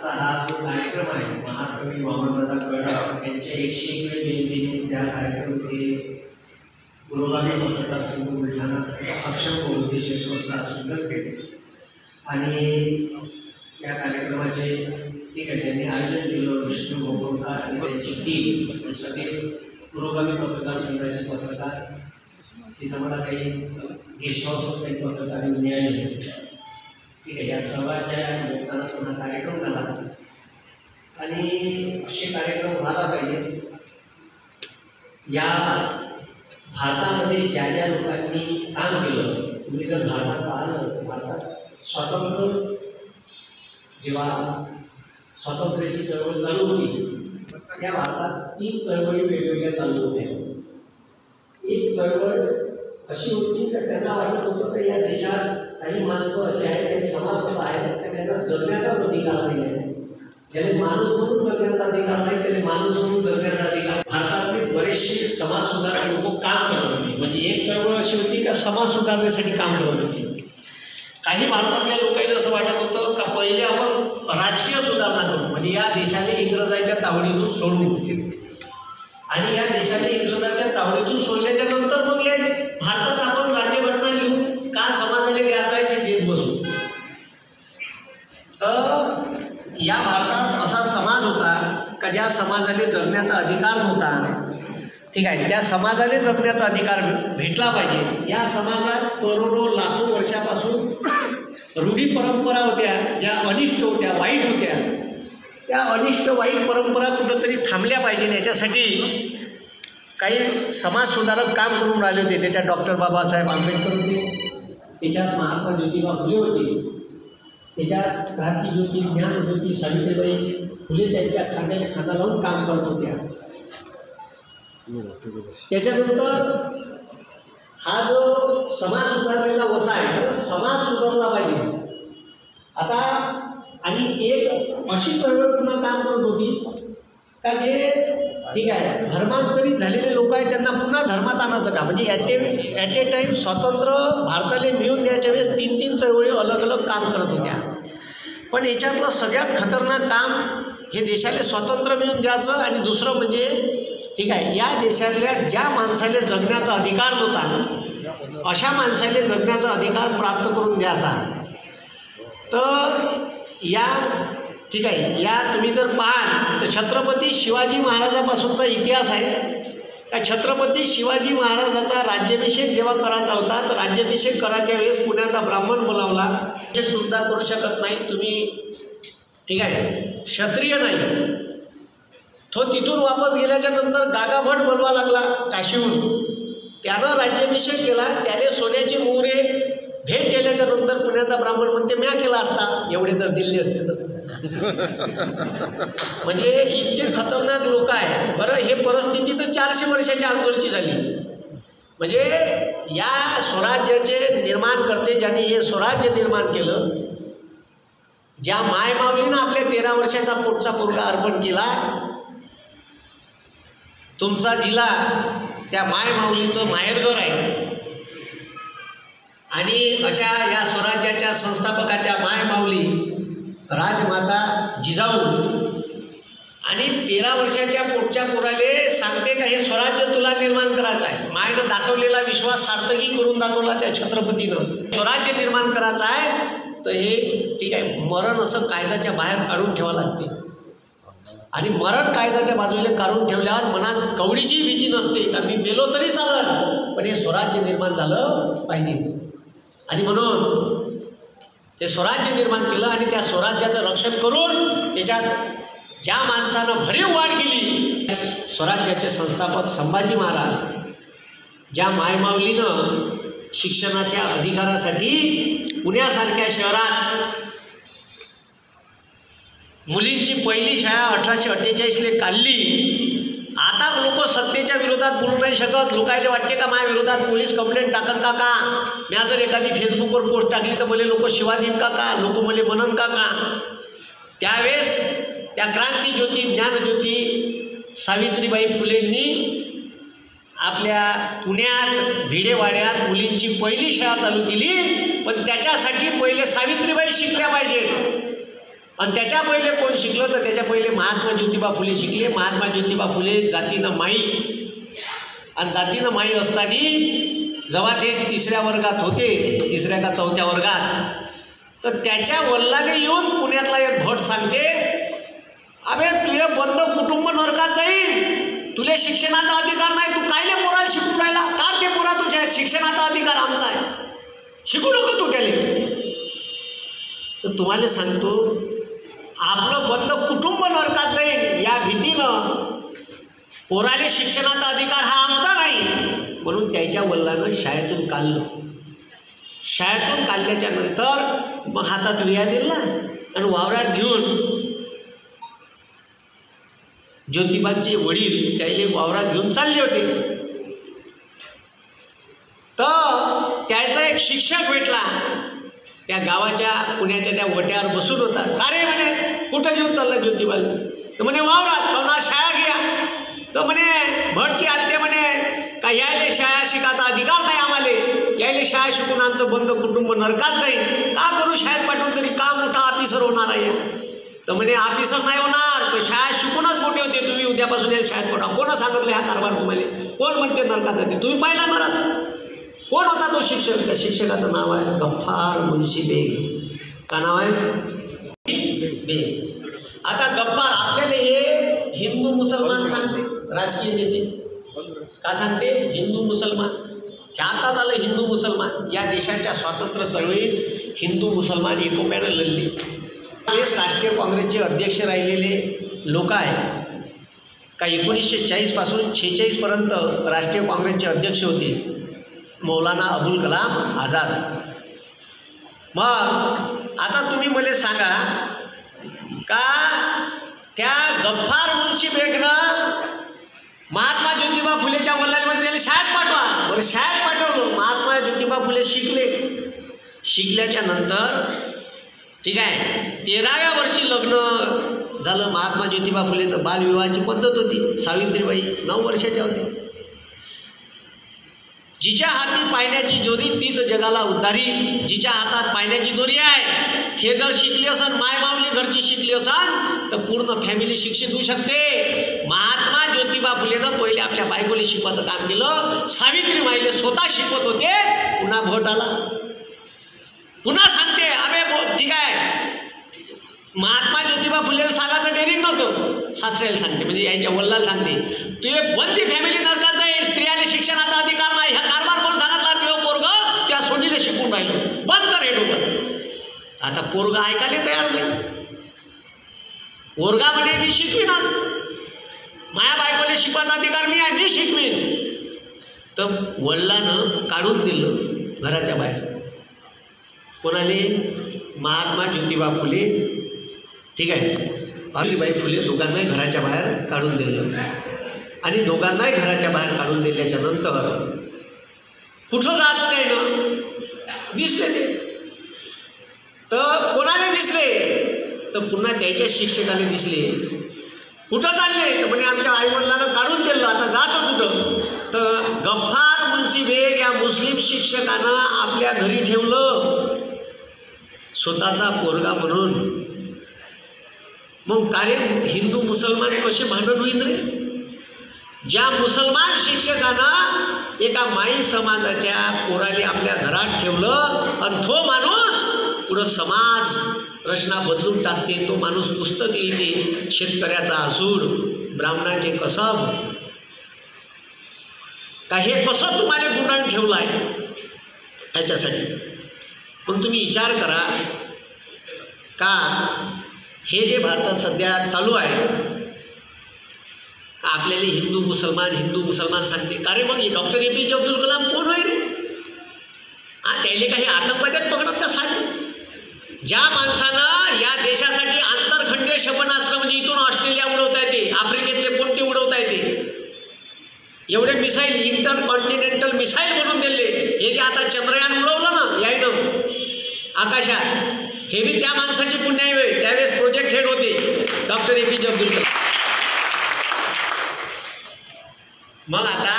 आजचा हा जो कार्यक्रम आहे महाकवी वामनदादा कळराव यांच्या एकशे एकव्या जयंतीनिमित्त हा कार्यक्रम ते पुरोगामी मतदारसंघ बुलढाणा सक्षम उद्देश संस्था सुंदर केले. आणि या कार्यक्रमाचे ठीक आहे त्यांनी आयोजन केलं विष्णू गोगोळकर आणि त्यांची टीम म्हणजे सगळे पुरोगामी मतदारसंघाचे पत्रकार. तिथं मला काही गेस्ट हाऊस काही पत्रकार मिळाले ठीक आहे या सर्वांच्या योगदानात पुन्हा कार्यक्रम झाला. आणि असे कार्यक्रम व्हायला पाहिजे. या भारतामध्ये ज्या ज्या लोकांनी काम केलं तुम्ही जर भारतात पाहिलं भारतात स्वातंत्र्य जेव्हा स्वातंत्र्याची चळवळ चालू होती त्या भारतात तीन चळवळी वेगवेगळ्या चालू होत्या. एक चळवळ अशी होती तर त्यांना वाटत होतं तर या देशात काही माणसं असे आहेत काही समाज असा आहे की त्यांना जगण्याचाच अधिकार नाही आहे. ज्याने माणूस म्हणून जगण्याचा अधिकार नाही त्याने माणूस म्हणून जगण्याचा अधिकार भारतातले बरेचसे समाज सुधारक लोक काम करत होते. म्हणजे एक चळवळ अशी होती का समाज सुधारण्यासाठी काम करत होते. काही भारतातल्या लोकांना असं वाटत होतं का पहिले आपण राजकीय सुधारणा करू. म्हणजे या देशाने इंग्रजांच्या तावडीतून सोडू आणि या देशाने इंग्रजांच्या तावडीतून सोडल्याच्या नंतर मग या भारतात आपण राज्यघटना लिहून का समाजाने द्यायचा आहे ते देत बसू तर या भारतात असा समाज होता का ज्या समाजाने जगण्याचा अधिकार नव्हता? ठीक आहे त्या समाजाने जगण्याचा अधिकार भेटला पाहिजे या समाजात करोडो लाखो वर्षापासून रूढी परंपरा होत्या ज्या अनिष्ट होत्या वाईट होत्या. त्या अनिष्ट वाईट परंपरा कुठंतरी थांबल्या पाहिजे याच्यासाठी काही समाजसुधारक काम करून राहिले होते त्याच्यात डॉक्टर बाबासाहेब आंबेडकर होते त्याच्यात महात्मा ज्योतिबा फुले होते. त्याच्यात क्रांतीज्योती ज्ञानज्योती सावित्रीबाई फुले त्यांच्या खांद्याने खांदा लावून काम करत होत्या. त्याच्यानंतर हा जो समाज सुधारण्याचा वसा आहे तो समाज सुधारला पाहिजे. आता आणि एक अशी चळवळ पुन्हा काम करत होती का जे ठीक आहे. धर्मांतरित झालेले लोक आहेत त्यांना पुन्हा धर्मात आणायचं का? म्हणजे at a at a time स्वतंत्र भारताला मिळून द्यायच्या वेळेस तीन तीन चळवळी अलग अलग काम करत होत्या. पण याच्यातलं सगळ्यात खतरनाक काम हे देशाला स्वातंत्र्य मिळून द्यायचं आणि दुसरं म्हणजे ठीक आहे या देशातल्या ज्या माणसाला जगण्याचा अधिकार नव्हता अशा माणसाला जगण्याचा अधिकार प्राप्त करून द्यायचा. तर या ठीक आहे. या तुम्ही जर पाहाल तर छत्रपती शिवाजी महाराजापासूनचा इतिहास आहे. का छत्रपती शिवाजी महाराजाचा राज्याभिषेक जेव्हा करायचा होता तर राज्याभिषेक करायच्या वेळेस पुण्याचा ब्राह्मण बोलावला. अभिषेक तुमचा करू शकत नाही तुम्ही ठीक आहे. क्षत्रिय नाही. तो तिथून वापस गेल्याच्यानंतर गागाभट बनवा लागला काशीहून. त्यानं राज्याभिषेक केला त्याने सोन्याचे मोहरे भेट केल्याच्यानंतर पुण्याचा ब्राह्मण म्हणते म्या केला असता. एवढे जर दिल्ली असते तर म्हणजे इतके खतरनाक लोक आहे बरं हे परिस्थिती तर चारशे वर्षाच्या अगोदरची झाली. म्हणजे या स्वराज्याचे निर्माण करते ज्यांनी हे स्वराज्य निर्माण केलं ज्या मायमाऊलीनं आपल्या तेरा वर्षाचा पोटचा पोरगा अर्पण केला तुमचा जिल्हा त्या मायमाऊलीचं माहेरघर आहे. आणि अशा या स्वराज्याच्या संस्थापकाच्या मायमाऊली राजमाता जिजाऊ. आणि तेरा वर्षाच्या पोटच्या पोराले सांगते का हे स्वराज्य तुला निर्माण करायचं आहे. मायनं दाखवलेला विश्वास सार्थकी करून दाखवला त्या छत्रपतीनं. स्वराज्य निर्माण करायचं आहे तर हे ठीक आहे मरण असं कायद्याच्या बाहेर काढून ठेवा लागते. आणि मरण कायद्याच्या बाजूला काढून ठेवल्यावर मनात कवडीची भीती नसते का मी मेलो तरी चालत पण हे स्वराज्य निर्माण झालं पाहिजे. आणि म्हणून ते स्वराज्य निर्माण केलं आणि त्या स्वराज्याचं रक्षण करून त्याच्यात ज्या माणसानं भरीव वाढ केली स्वराज्याचे संस्थापक संभाजी महाराज ज्या मायमाऊलीनं शिक्षणाच्या अधिकारासाठी पुण्यासारख्या शहरात मुलींची पहिली शाळा अठराशे अठ्ठेचाळीसले काढली लोक सत्तेच्या विरोधात बोलू नाही शकत. लोकायला वाटते का माझ्या विरोधात पोलीस कंप्लेंट टाकन का का? मी जर एखादी फेसबुकवर पोस्ट टाकली तर मला लोक शिवा देईन का का? लोक मला म्हणन का का? त्यावेळेस त्या क्रांती ज्योती ज्ञानज्योती सावित्रीबाई फुलेंनी आपल्या पुण्यात भिडेवाड्यात मुलींची पहिली शाळा चालू केली. पण त्याच्यासाठी पहिले सावित्रीबाई शिकल्या पाहिजे आणि त्याच्या पहिले कोण शिकलं तर त्याच्या पहिले महात्मा ज्योतिबा फुले शिकले. महात्मा ज्योतिबा फुले जातीनं माई आणि जातीनं माई असताना जेव्हा ते तिसऱ्या वर्गात होते तिसऱ्या का चौथ्या वर्गात तर त्याच्या वल्लाने येऊन पुण्यातला एक भट सांगते अबे तुझे बंद कुटुंब नरकात जाईल तुला शिक्षणाचा अधिकार नाही. तू कायले पोराला शिकून राहिला? काढ ते पोरा तुझ्या. शिक्षणाचा अधिकार आमचा आहे. शिकू नको तू त्याले. तर तुम्हाला सांगतो आपलं बंद कुटुंब नरकात जाईल या भीतीनं. पोराने शिक्षणाचा अधिकार हा आमचा नाही. म्हणून त्याच्या वल्लानं शाळेतून काढलं. शाळेतून काढल्याच्या नंतर मग हातात विया दिला आणि वावरात घेऊन ज्योतिबांचे वडील त्याले वावरात घेऊन चालले होते. तर त्याचा एक शिक्षक भेटला. त्या गावाच्या पुण्याच्या त्या वट्यावर बसून होता. का रे म्हणे? कुठं घेऊन चालला ज्योतिबाला तर म्हणे वावरात कवना शाळा घ्या. तर म्हणे भटची आत्ते म्हणे का यायले शाळा शिकायचा अधिकार नाही आम्हाला? यायले शाळा शिकून आमचं बंद कुटुंब नरकात जाईल. का करू शाळेत पाठवून तरी का मोठा ऑफिसर होणार आहे? तर म्हणे ऑफिसर नाही होणार तर शाळा शिकूनच मोठे होते. तुम्ही उद्यापासून यायला शाळेत पाठवा कोण सांगितलं हा कारभार तुम्हाला? कोण म्हणते नरकात जाते? तुम्ही पाहिला मरा कोण होता तो शिक्षक? त्या शिक्षकाचं नाव आहे गफ्फार मुन्शी बेग. का नाव आहे? बेग. आता गफ्फार आपल्याला हे हिंदू मुसलमान सांगते राजकीय नेते. का सांगते? हिंदू मुसलमान. हे आता झालं हिंदू मुसलमान. या देशाच्या स्वातंत्र्य चळवळीत हिंदू मुसलमान एकोप्यानं लढले. त्यावेळेस राष्ट्रीय काँग्रेसचे अध्यक्ष राहिलेले लोक आहे का एकोणीसशे चाळीसपासून छेचाळीसपर्यंत राष्ट्रीय काँग्रेसचे अध्यक्ष होते? मौलाना अबुल कलाम आझाद. मग आता तुम्ही मला सांगा का त्या गफ्फार मुन्शी बेगनं महात्मा ज्योतिबा फुलेच्या वल्लामध्ये त्याला शाळेत पाठवा. बरं शाळेत पाठवलं महात्मा ज्योतिबा फुले शिकले. शिकल्याच्या नंतर ठीक आहे तेराव्या वर्षी लग्न झालं. महात्मा ज्योतिबा फुलेचं बालविवाहाची पद्धत होती. सावित्रीबाई नऊ वर्षाच्या होत्या. जिच्या हाती पाण्याची जोरी तीच जगाला उद्धारी. जिच्या हातात पाण्याची दोरी आहे हे जर शिकली असन माय माऊली घरची शिकली असन तर पूर्ण फॅमिली शिक्षित होऊ शकते. महात्मा ज्योतिबा फुलेनं पहिले आपल्या बायकोले शिकवायचं काम केलं. सावित्री माईले स्वतः शिकवत होते पुन्हा भट आला. पुन्हा सांगते अबे बो ठीक आहे. महात्मा ज्योतिबा फुलेला सांगायचं डेरिंग नव्हतं. सासऱ्याला सांगते म्हणजे याच्या वल्लाला सांगते. तुझे बंदी फॅमिली नरकात जाईल स्त्रियाले शिक्षणाचा अधिकार नाही. ह्या कारभार कोण सांगितला तो पोरग त्या सोनीला शिकून राहिलं. बंद कर हे डोकं. आता पोरग ऐकायला तयार नाही. पोरगा म्हणे मी शिकवीनच माया बायकोले शिकवायचा अधिकार मी आहे मी शिकवीन. तर वडिलानं काढून दिलं घराच्या बाहेर. कोणाले? महात्मा ज्योतिबा फुले. ठीक आहे. अहिलीबाई फुले दोघांनाही घराच्या बाहेर काढून दिलं. आणि दोघांनाही घराच्या बाहेर काढून दिल्याच्या नंतर कुठं जात नाही ना? दिसले ते. तर कोणाला दिसले? तर पुन्हा त्याच्या शिक्षकाने दिसले. कुठं चालले? तर म्हणजे आमच्या आईवडिलांना काढून दिलं. आता जातं कुठं? तर गफ्फार मुन्सी बेग या मुस्लिम शिक्षकांना आपल्या घरी ठेवलं. स्वतःचा पोरगा म्हणून मग कार्य हिंदू मुसलमान कसे भांडण होईल रे? ज्या मुसलमान शिक्षकानं एका माई समाजाच्या पोराले आपल्या घरात ठेवलं आणि तो माणूस पुढं समाज रचना बदलून टाकते तो माणूस पुस्तक लिहिते शेतकऱ्याचा आसूड ब्राह्मणाचे कसब. का हे कसं तुम्हाला गुंडाळून ठेवलं आहे? ह्याच्यासाठी. मग तुम्ही विचार करा का हे जे भारतात सध्या चालू आहे आपल्याला हिंदू मुसलमान हिंदू मुसलमान सांगते. अरे मग doctor A P J Abdul Kalam कोण होईल? रे हा त्याले काही आतंकवाद्यात पकडत का साले ज्या माणसानं या देशासाठी आंतरखंडीय क्षेपणास्त्र म्हणजे इथून ऑस्ट्रेलिया उडवता येते आफ्रिकेतले कोणते उडवता येते? एवढे मिसाईल इंटर कॉन्टिनेंटल मिसाईल बनवून दिले. हे जे आता चंद्रयान उडवलं ना यायनं आकाशात हे बी त्या माणसाची पुण्याई वेळ त्यावेळेस प्रोजेक्ट हेड होते doctor A P J Abdul Kalam. मग आता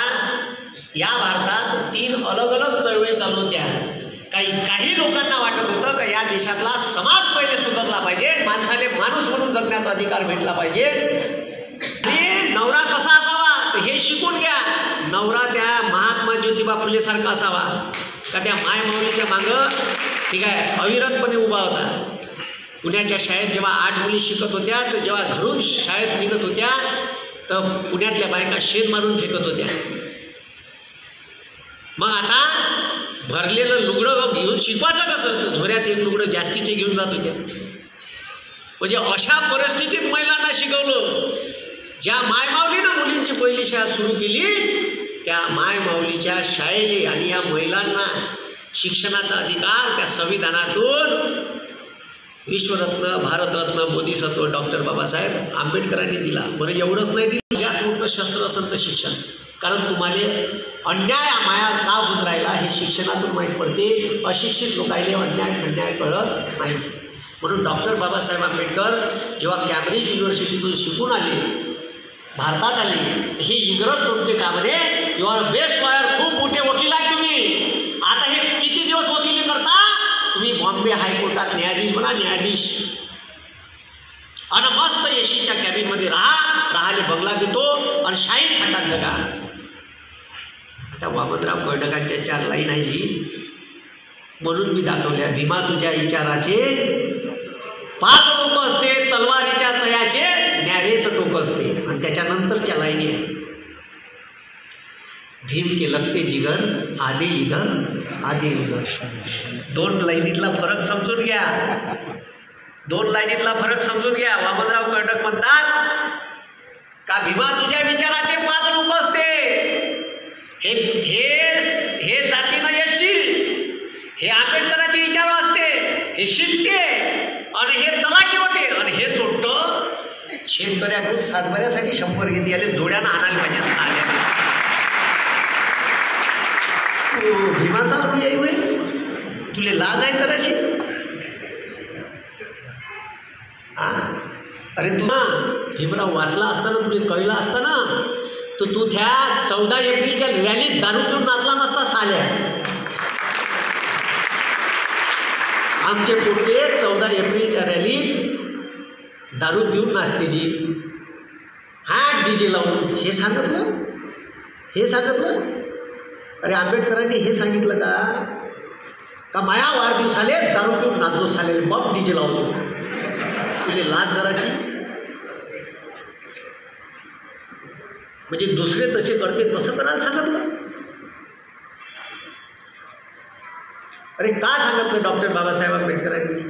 या भारतात तीन अलग अलग चळवळी चालू होत्या. काही काही लोकांना वाटत होतं का या देशातला समाज पहिले सुधारला पाहिजे माणसाने माणूस म्हणून जगण्याचा अधिकार भेटला पाहिजे. आणि नवरा कसा असावा हे शिकून घ्या. नवरा त्या महात्मा ज्योतिबा फुले सारखा असावा. का त्या माय माऊलीच्या मागं ठीक आहे अविरतपणे उभा होता. पुण्याच्या शाळेत जेव्हा आठ मुली शिकत होत्या तर जेव्हा घरून शाळेत निघत होत्या तर पुण्यातल्या बायका शेत मारून फेकत होत्या. मग आता भरलेलं लुगडं घेऊन शिकवायचं कसं? झोऱ्यात एक लुगडं जास्तीचे घेऊन जात होत्या. म्हणजे अशा परिस्थितीत महिलांना शिकवलं. ज्या मायमावलीनं मुलींची पहिली शाळा सुरू केली त्या मायमाऊलीच्या शाळेने आणि या महिलांना शिक्षणाचा अधिकार त्या संविधानातून विश्वरत्न भारतरत्न बोधिसत्व डॉक्टर बाबासाहेब आंबेडकरांनी दिला. बरं एवढंच नाही दिलं. ज्यात मोठं शस्त्र असंत शिक्षण. कारण तुम्हाला अन्याय माया का होत राहिला हे शिक्षणातून माहीत पडते. अशिक्षित लोकांना अन्याय अन्याय कळत नाही. म्हणून डॉक्टर बाबासाहेब आंबेडकर जेव्हा कॅम्ब्रिज युनिव्हर्सिटीतून शिकून आले भारतात आले हे इंग्रज सोडते का म्हणे? युआर बेस्ट लॉयर खूप मोठे वकील आहे तुम्ही. आता हे किती दिवस वकिली आम्ही बॉम्बे हायकोर्टात न्यायाधीश बना न्यायाधीश. आणि मस्त एशीच्या कॅबिनमध्ये राहा राहाले बंगला देतो आणि शाही थाटात जगा. आता वामनराव कर्डकांच्या चार लाईन आहे जी म्हणून मी दाखवल्या भीमा तुझ्या विचाराचे पाच लोक असते तलवारीच्या तयाचे न्यारेचं टोक असते. आणि त्याच्यानंतरच्या लाईनी आहे भीम के लगते जिगर आधी इधर आधी उधर। दोन लाईनीतला फरक समजून घ्या. दोन लाईनीतला फरक समजून घ्या. वामनराव कर्डक म्हणतात का भीमा तुझ्या विचाराचे पाच लोक असते हे हे हे जातीनं येशील. हे आंबेडकराचे विचार असते हे शिट्टे आणि हे तलाकी होते. आणि हे चोट्ट. खूप सातबऱ्यासाठी शंभर घेते याले जोड्यानं आणायला पाहिजे. भीमाचा अनुयायी होईल? तुले लाज आहे कराशी हा. अरे तुला भीमराव वाचला असताना तुला कळला असताना तर तू त्या चौदा एप्रिलच्या रॅलीत दारू पिऊन नाचला नसता साल्या. आमचे पोटे चौदा एप्रिलच्या रॅलीत दारू पिऊन नाचते जी. हा डी जे लावून हे सांगितलं हे सांगितलं अरे आंबेडकरांनी हे सांगितलं का? का माया वाढदिवसाले दारू पिऊन नाचतो साले मग डीजे लावतो. तुले लाज जराशी. म्हणजे दुसरे तसे करते तसं करायला सांगितलं. अरे का सांगितलं डॉक्टर बाबासाहेब आंबेडकरांनी?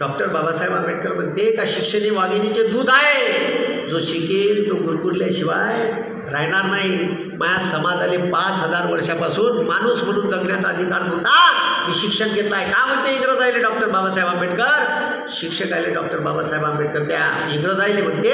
डॉक्टर बाबासाहेब आंबेडकर म्हणते का शिक्षण हे वाघिणीचे दूध आहे. जो शिकेल तो गुरगुरल्याशिवाय राहणार नाही. माझ्या समाजाले पाच हजार वर्षापासून माणूस म्हणून जगण्याचा अधिकार नव्हता. मी शिक्षण घेतलं आहे. का म्हणते इंग्रज आले डॉक्टर बाबासाहेब आंबेडकर? शिक्षक आले डॉक्टर बाबासाहेब आंबेडकर. त्या इंग्रज आले म्हणते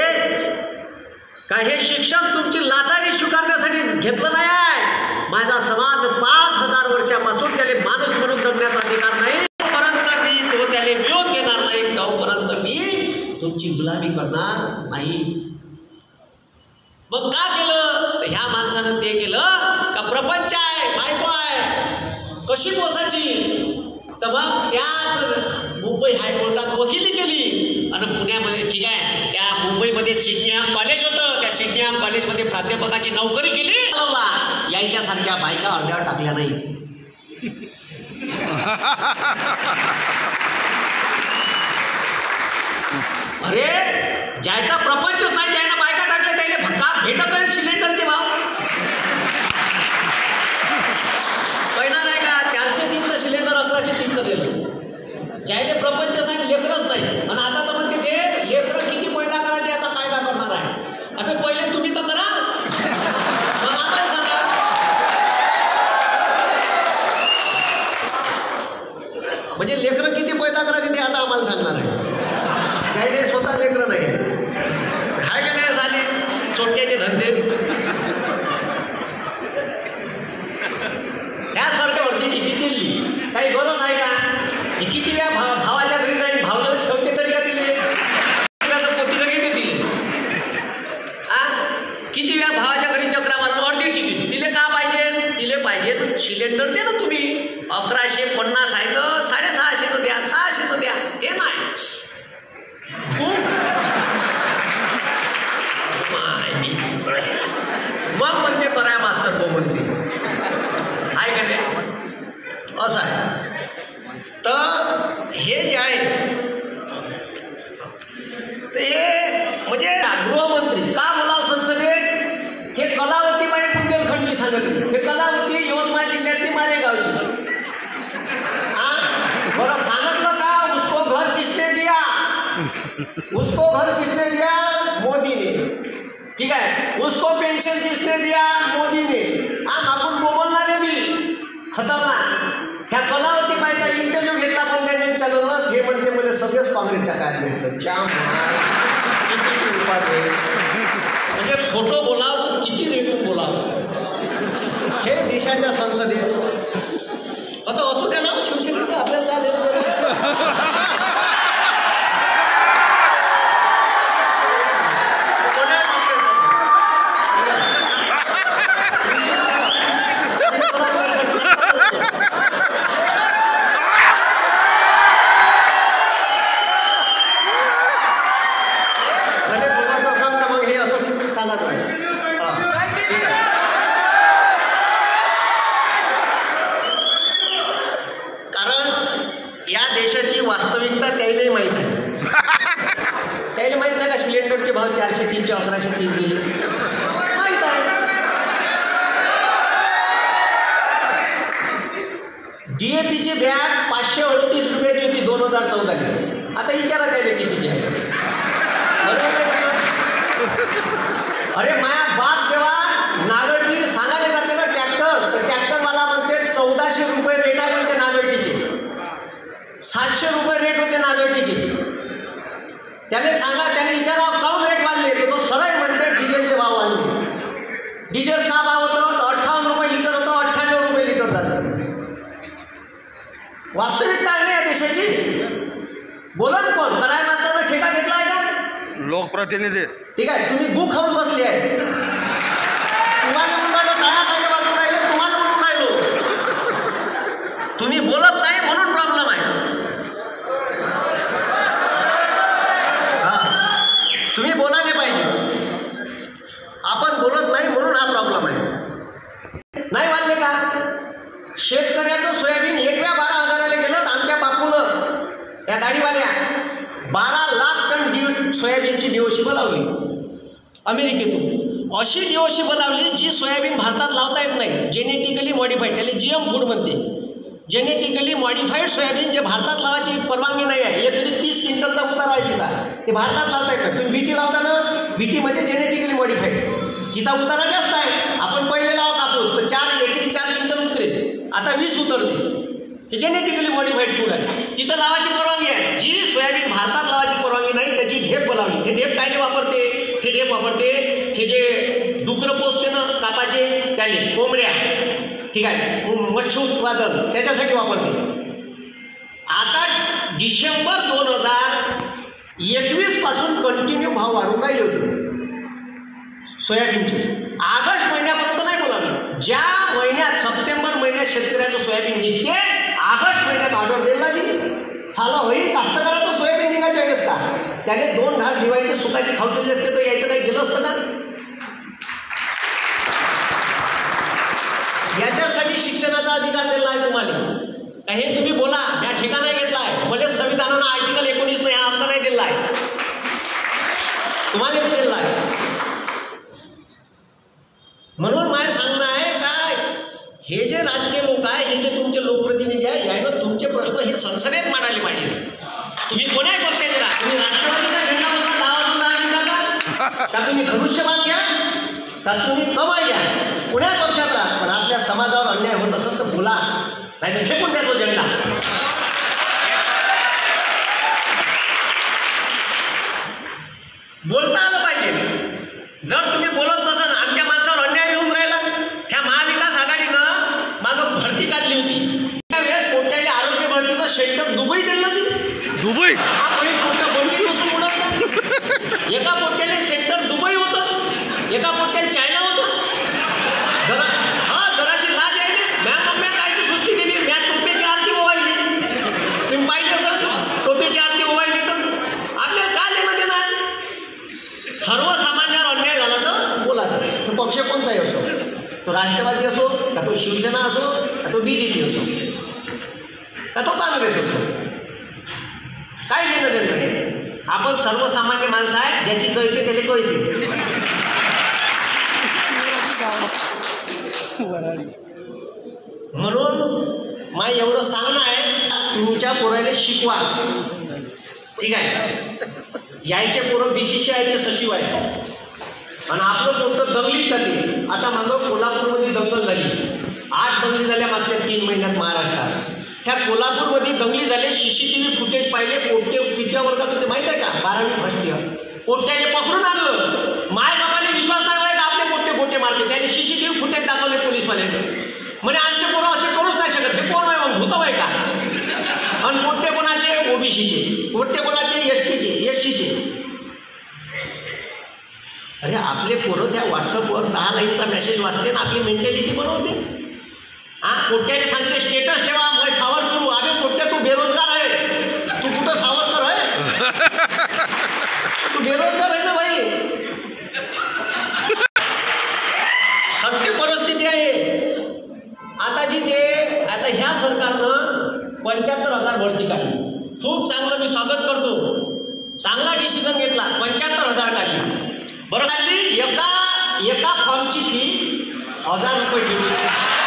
का हे शिक्षण तुमची लाचारी स्वीकारण्यासाठी घेतलं नाही आहे? माझा समाज पाच हजार वर्षापासून त्याने माणूस म्हणून जगण्याचा अधिकार नाही. तोपर्यंत मी तो त्याने विरोध घेणार नाही तोपर्यंत मी तुमची गुलामी करणार नाही. मग का केलं? तर ह्या माणसानं ते केलं का प्रपंच आहे बायको आहे. कशी पोसायची? तर मग त्याच मुंबई हायकोर्टात वकिली केली. आणि पुण्यामध्ये ठीक आहे त्या मुंबईमध्ये सिडनीहॅम कॉलेज होतं. त्या सिडनीहॅम कॉलेजमध्ये प्राध्यापकाची नोकरी केली. यायच्यासारख्या बायका अर्ध्यावर टाकल्या नाही. अरे ज्याचा प्रपंचच नाही ज्यानं हे भक्का सिलेंडरचे भाव. पहिला नाही का चारशे तीनचं सिलेंडर अकराशे तीनचं दिलं ज्याले प्रपंच नाही लेकरच नाही. आणि आता तर म्हणते ते लेकरं किती पैदा करायचे याचा कायदा करणार आहे. अभे पहिले तुम्ही तर करा. मग आम्हाला सांगा. म्हणजे लेकरं किती पैदा करायचे ते आता आम्हाला सांगणार आहे. ज्याने स्वतः लेकरं नाही काय का नाही झाले चोट्याचे धंदे. ह्या सरकारवरती तिकीट दिली काही गरज आहे का? किती वेळा भावाच्या ते म्हणजे गृहमंत्री. का बोलाव संसदेत? हे कलावती बाई बुंदेलखंडची सांगितली हे कलावती यवतमाळ जिल्ह्यातली मारेगावची. बरं सांगितलं का? उसको घर किसने दिया? उसको घर किसने दिया? मोदी ने ठीक आहे. उसको पेन्शन किसने दिया? मोदी ने आपण बोलणारे मी खतरनाक. त्या कलावती बाईचा इंटरव्ह्यू घेतला पण त्यांनी हे मला सगळेच काँग्रेसच्या काळात भेटलं कितीची उपाधी म्हणजे खोटं बोलावं किती रेटून बोलावं? हे देशाच्या संसदेत आता असू द्या ना शिवसेनेचे आपल्याला काय देणं देणं? कोण्या म्हणजे बोलत असाल तर मग हे असं सांगत नाही हा, ठीक आहे. कारण या देशाची वास्तविकता त्यालाही माहीत आहे त्याला माहीत नाही का सिलेंडरचे भाव चारशे तीनशे अकराशे तीस गेले माहीत आहे डीएपीची बॅग पाचशे अडतीस रुपयाची होती दोन हजार चौदाला आता विचारा त्याला कितीची आहे बरोबर आहे का? अरे माया बाप जेव्हा नागरटी सांगायला जाते ना ट्रॅक्टर तर ट्रॅक्टरवाला म्हणते चौदाशे रुपये रेट आहे म्हणते नागरटीचे सातशे रुपये रेट होते नागरटीचे. त्याने सांगा त्याने विचारा काऊन रेट वाढले? तर तो सरळ म्हणते डिझेलचे भाव वाढले. डिझेल का भाव होतं? तर अठ्ठावन्न रुपये लिटर होतं अठ्ठ्याण्णव रुपये लिटर झालं. वास्तविकता आहे ना या देशाची. बोलत कोण? कराय माणसानं ठेका घेतलाय का? लोकप्रतिनिधी. ठीक आहे तुम्ही गु खाऊन बसले आहे तुम्हाला मुलाला टाळा खायला वाजून राहिले तुम्हाला म्हणून राहिलो तुम्ही बोलत नाही म्हणून प्रॉब्लेम आहे हा तुम्ही बोलायला पाहिजे आपण बोलत नाही म्हणून हा प्रॉब्लेम आहे नाही वाजले का शेतकऱ्याचं सोयाबीन एकव्या बारा हजाराला गेलं तर आमच्या बापूनं त्या दाढीवाल्या बारा लाख टन डी सोयाबीनची डिओशी लावली. अमेरिकेतून. अशी डिओशी लावली जी सोयाबीन भारतात लावता येत नाही. जेनेटिकली मॉडिफाईड त्याला जी एम फूड म्हणते. जेनेटिकली मॉडिफाईड सोयाबीन जे भारतात लावायची परवानगी नाही आहे. हे तरी तीस क्विंटलचा उतारा आहे तिचा. ते भारतात लावता येत. नाही तुम्ही बीटी लावता ना बीटी म्हणजे जेनेटिकली मॉडिफाईड तिचा उतारा जास्त आहे. आपण पहिले लावा कापूस. तर चार एकरी चार क्विंटल आता वीस उतरते हे जेनेटिकली मॉडिफाईड फूड आहे. तिथं लावायची परवानगी आहे. जी सोयाबीन भारतात लावायची परवानगी नाही त्याची ढेप बोलावली. ते ढेप कायले वापरते? ते ढेप वापरते. ते जे डुकरं पोचते ना कापाचे त्याले कोंबड्या. ठीक आहे? मच्छ मत्स्य उत्पादन. त्याच्यासाठी वापरते. आता डिसेंबर दोन हजार एकवीसपासून कंटिन्यू भाव वाढून राहिले होते. सोयाबीनचे. ऑगस्ट महिन्यापर्यंत नाही बोलावले. ज्या महिन्यात सप्टेंबर महिन्यात शेतकऱ्याचं सोयाबीन निघते ऑगस्ट महिन्यात ऑर्डर देईल ना जी? साला होईल कास्तकाराचं सोयाबीन निघायच्या वेळेस का? त्याने दोन घास दिवाळीचे सुखाचे खाऊ दिले असते तर यायचं काही गेलं असतं का याच्यासाठी शिक्षणाचा अधिकार दिला आहे तुम्हाला. काही हे तुम्ही बोला या ठिकाणी घेतला आहे. संविधानानं आर्टिकल एकोणीस नाही हा नाही दिला आहे. तुम्हाला मी दिला आहे. म्हणून माझं सांगणं आहे हे जे राजकीय लोक आहे हे जे तुमचे लोकप्रतिनिधी आहे यानं तुमचे प्रश्न हे संसदेत मांडायला पाहिजे. तुम्ही कोण्या पक्षाचे राहा. तुम्ही राष्ट्रवादीचा झेंडा उचलून का तुम्ही धनुष्यबाण घ्या? का तुम्ही कमाई घ्या? कुण्या पक्षाचा? पण आपल्या समाजावर अन्याय होत असेल तर बोला. नाही तर फेकून द्या तो झेंडा. बोलता आलं पाहिजे. जर तुम्ही बोलत नसाल आमच्या माणसावर अन्याय येऊन राहिला ह्या महाविकास आघाडीनं मागं भरती काढली होती त्यावेळेस कोणत्याही आरोग्य भरतीचं शेल्टर दुबई दिलं ना जी दुबई? हा पडी कोणत्या बंदी नसून उडवलं एका पोट्याला सेंटर दुबई होतं. एका पोट्याला चायना होतं. जरा हा जराशी लाज आहे ना मॅम मम्म्या कायची सुस्ती केली मॅ टोपेची आरती ओवाळली. तुम्ही पाहिजे असेल टोपेची आरती ओवाळली तर. आपल्याला काय देणं देणार सर्वसामान्यावर अन्याय झाला तर बोला तो पक्ष कोणताही असो तो राष्ट्रवादी असो का तो शिवसेना असो का तो बी जे पी असो का तो काँग्रेस असो. काय घेणं देणं नाही आपण सर्वसामान्य माणसं आहे ज्याची कळते त्याला कळते. म्हणून मा एवढं सांगणं आहे तुमच्या पोराला शिकवा. ठीक आहे? यायचे पोरं बी सी सी आयचे सचिव आहे आणि आपलं मोठं दंगलीच झाली आता मागं कोल्हापूरमध्ये दंगल झाली. आठ दंगली झाल्या मागच्या तीन महिन्यात महाराष्ट्रात. ह्या कोल्हापूरमध्ये दंगली झाले C C T V footage पाहिले पोट्टे कितव्या वर्गात होते माहिती आहे का? बारावी फर्स्ट इयर पोट्ट्याने पकडून आणलं. माय बाबाला विश्वास नाही वाटत आपले पोट्टे गोटे मारले त्याने C C T V footage दाखवले पोलीसवाल्याने. म्हणे आमचे पोरं असे करूच नाही शकत. हे कोण आहे मग? भूत आहे का? आणि पोट्टे कोणाचे? ओबीसीचे पोट्टे कोणाचे? एस टीचे एस सीचे अरे आपले पोरं त्या व्हॉट्सअपवर दहा लाईनचा मेसेज वाचते आणि आपली मेंटॅलिटी बनवते. हा कोट्याने सांगते स्टेटस ठेवा मग सावर करू अरे पोट्या तू बेरोजगार आहे. तू कुठं सावरकर आहे? तू बेरोजगार आहे ना भाई? सत्य परिस्थिती आहे. आता जी ते आता ह्या सरकारनं पंच्याहत्तर हजार भरती काढली. खूप चांगलं मी स्वागत करतो. चांगला डिसिजन घेतला पंच्याहत्तर हजार काढली. बरं काढली एका एका फॉर्मची फी हजार रुपये ठेवली.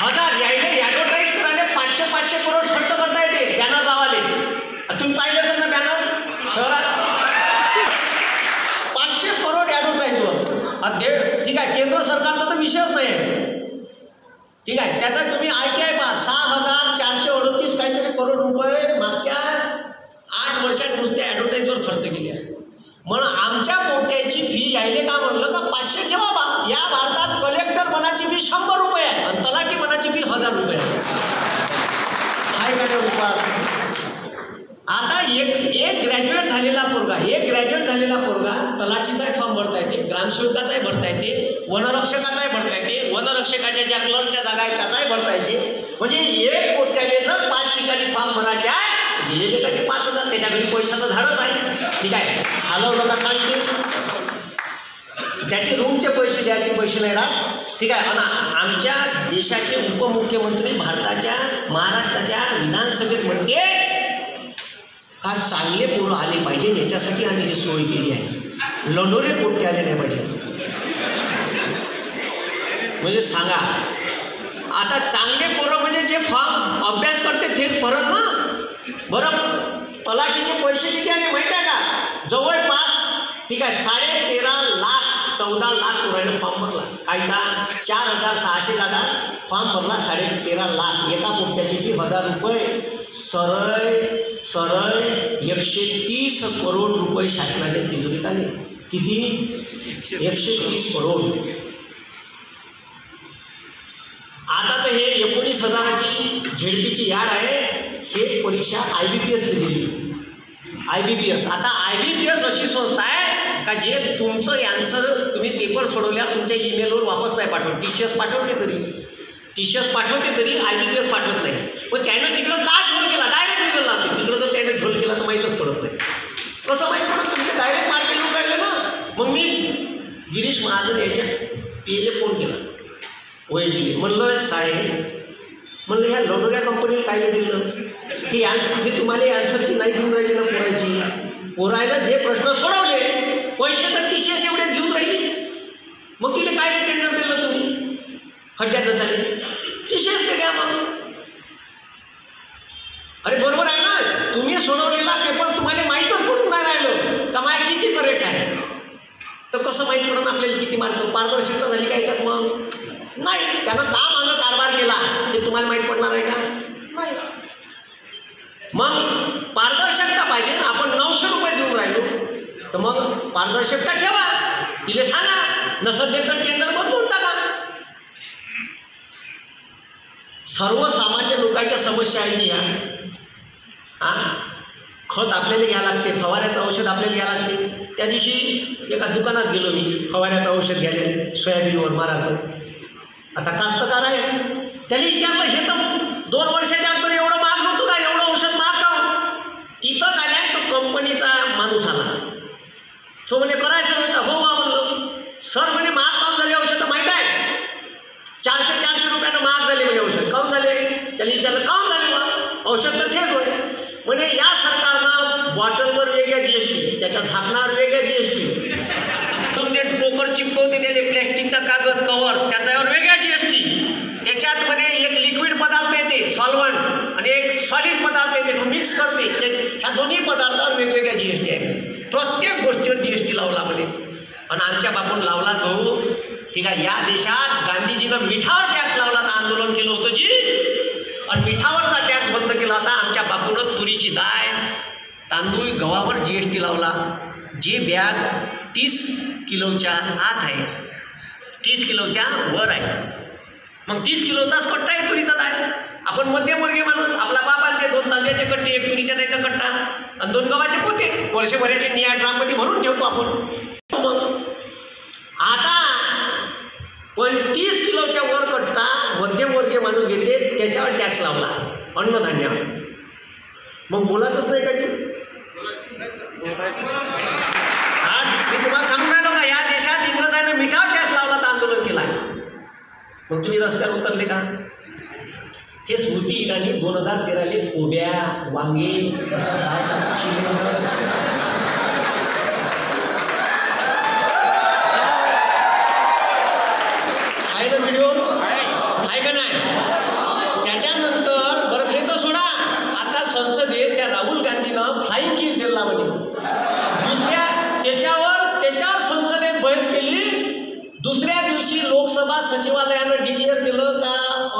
हजार यायले ॲडव्हर्टाईज करायला पाचशे पाचशे करोड खर्च करता येते बॅनर लावाले तुम्ही पाहिलं असेल ना बॅनर शहरात. पाचशे करोड ॲडव्हर्टाईजवर अध्ये ठीक आहे केंद्र सरकारचा तर विषयच नाही आहे ठीक आहे त्याचा तुम्ही आय टी आय पहा सहा हजार चारशे अडतीस काहीतरी करोड रुपये मागच्या आठ वर्षात नुसत्या ॲडव्हर्टाईजवर खर्च केले. आहे म्हणून आमच्या पोट्याची एक एक ग्रॅज्युएट झालेला पोरगा एक ग्रॅज्युएट झालेला पोरगा तलाठीचाही फॉर्म भरता येते ग्रामसेवकाचाही भरता येते वनरक्षकाचाही भरता येते वनरक्षकाच्या ज्या क्लर्कच्या जागा आहेत त्याचाही भरता येते. म्हणजे एक कोट्याने जर पाच ठिकाणी फॉर्म भरायचे आहे दिलेले त्याचे पाच हजार त्याच्या घरी पैशाचं झाडच आहे. ठीक आहे? आलं का सांगते. त्याचे रूमचे पैसे द्यायचे पैसे नाही राहत. ठीक आहे? आणि आमच्या देशाचे उपमुख्यमंत्री भारताच्या महाराष्ट्राच्या विधानसभेत म्हणते का चांगले पोरं आले पाहिजे याच्यासाठी आम्ही ही सोय केली आहे. लंडोरे कोणते आले नाही पाहिजे. म्हणजे सांगा आता चांगले पोरं म्हणजे जे फॉर्म अभ्यास करते तेच फरक ना? बरं तलाठीचे पैसे किती आले माहिती आहे का? जवळपास ठीक आहे साडे तेरा लाख चौदा लाख पोराने फॉर्म भरला. कायचा चार हजार सहाशे जागा फॉर्म भरला साडे तेरा लाख. एका पोट्याची फी हजार रुपये. सरळ सरळ एकशे तीस करोड रुपये शासनाने तिजोरीत आले. किती? एकशे तीस करोड. आता तर हे एकोणीस हजाराची झेडपीची याड आहे. हे परीक्षा आय बी पी एसने दिली. आय बी पी एस आता आय बी पी एस अशी संस्था आहे का जे तुमचं आन्सर तुम्ही पेपर सोडवल्यावर तुमच्या ईमेलवर वापस नाही पाठवत. टी सी एस पाठवते तरी. टी सी एस पाठवते तरी आय बी पी एस पाठवत नाही. पण त्यानं तिकडं का झोल केला? डायरेक्ट रिझल्ट लागते. तिकडं जर त्याने झोल केला तर माहीतच पडत नाही. कसं माहीत पडत? तुमचे डायरेक्ट मार्केट येऊन काढले ना? मग मी गिरीश महाजन याच्या पीएले फोन केला. O H D. म्हणलं साहेब म्हणलं ह्या लोडोऱ्या कंपनीला काय दिलं की हे तुम्हाला आन्सर की नाही घेऊन राहिली ना पोरायची? पोरायनं जे प्रश्न सोडवले पैसे तर टी एवढेच घेऊन राहील. मग तिला काय टेंडर दिलं तुम्ही? खड्ड्यात झाले टी ते घ्या मग. अरे बरोबर आहे ना? तुम्ही सोडवले पेपर तुम्हाला माहीतच पडून नाही राहिलं का माय किती करेक्ट आहे तर कसं माहीत पडत आपल्याला किती मार्क? पारदर्शकता झाली का याच्यात मग? नाही. त्यानं का माझा कारभार केला. हे तुम्हाला माहीत पडणार आहे का? नाही. मग पारदर्शकता पाहिजे ना. आपण नऊशे रुपये देऊन राहिलो. तर मग पारदर्शकता ठेवा. तिला सांगा नसत देत टेंडर बदलून टाका. सर्वसामान्य लोकांच्या समस्या आहे या. हा? खत आपल्याला घ्यावं लागते फवाऱ्याचं औषध आपल्याला घ्यावं लागते. त्या दिवशी एका दुकानात गेलो मी फवाऱ्याचं औषध घ्यायला सोयाबीनवर मारायचं. आता कास्तकार आहे त्याला विचारलं हे तर दोन वर्षाच्या अंतर एवढं महाग नव्हतं का? एवढं औषध महाग का? तिथं काय तो कंपनीचा माणूस आला. तो म्हणे करायचं नव्हतं हो बा म्हणलं सर म्हणे महाग काम झाले औषधं माहीत आहे? चारशे चारशे रुपयानं महाग झाले म्हणे औषध. काऊन झाले? त्याला विचारलं काऊन झाले बा? औषध तर तेच होय. म्हणे या सरकारनं बॉटलवर वेगळ्या जी एस टी त्याच्या झाकणावर वेगळ्या जी एस टी ते टोकर चिपकवते त्याचे प्लॅस्टिकचा कागद कव्हर त्याच्यावर वेगळ्या जीएसटी त्याच्यात मध्ये एक लिक्विड पदार्थ येते सॉल्वंट आणि एक सॉलिड पदार्थ येते तो मिक्स करते. ते- ह्या दोन्ही पदार्थावर वेगवेगळ्या जीएसटी आहे प्रत्येक गोष्टीवर जीएसटी लावला म्हणे. आणि आमच्या बापून लावलाच भाऊ. ठीक आहे या देशात गांधीजीनं मिठावर टॅक्स लावला तर आंदोलन केलं होतं जी. आणि मिठावरचा टॅक्स बंद केला होता आमच्या बापूनं. तुरीची डाळ तांदूळ गव्हावर जी एस टी लावला जी बॅग तीस किलोच्या आत आहे. तीस किलोच्या वर आहे. मग तीस किलोचाच कट्टा आहे तुरीचा डाळ आपण मध्यमवर्गीय माणूस आपला बाप आणते दोन तांदळाचे कट्टे एक तुरीच्या द्यायचा कट्टा आणि दोन गव्हाचे पोते. वर्षभराचे निया ड्राममध्ये भरून ठेवतो आपण. मग आता पण तीस किलोच्या वर कट्टा मध्यमवर्गीय माणूस घेते त्याच्यावर टॅक्स लावला. अन्नधान्यावर. मग बोलायचंच नाही का जी आज मी तुम्हाला सांगून राहिलो का या देशात इंग्रजांनी मिठा गॅस लावला तर आंदोलन केला. मग तुम्ही रस्त्यावर उतरले का? हे स्मृती इराणी दोन हजार तेराले कोब्या वांगे तसं डाळ, आहे ना व्हिडिओ आहे का नाही? त्याच्यानंतर बरं ते तर सोडा. संसदेत त्या राहुल गांधीनं फ्लाईंग किस दिला म्हणे. दुसऱ्या त्याच्यावर त्याच्यावर संसदेत बहस केली. दुसऱ्या दिवशी लोकसभा सचिवालयानं डिक्लेअर केलं का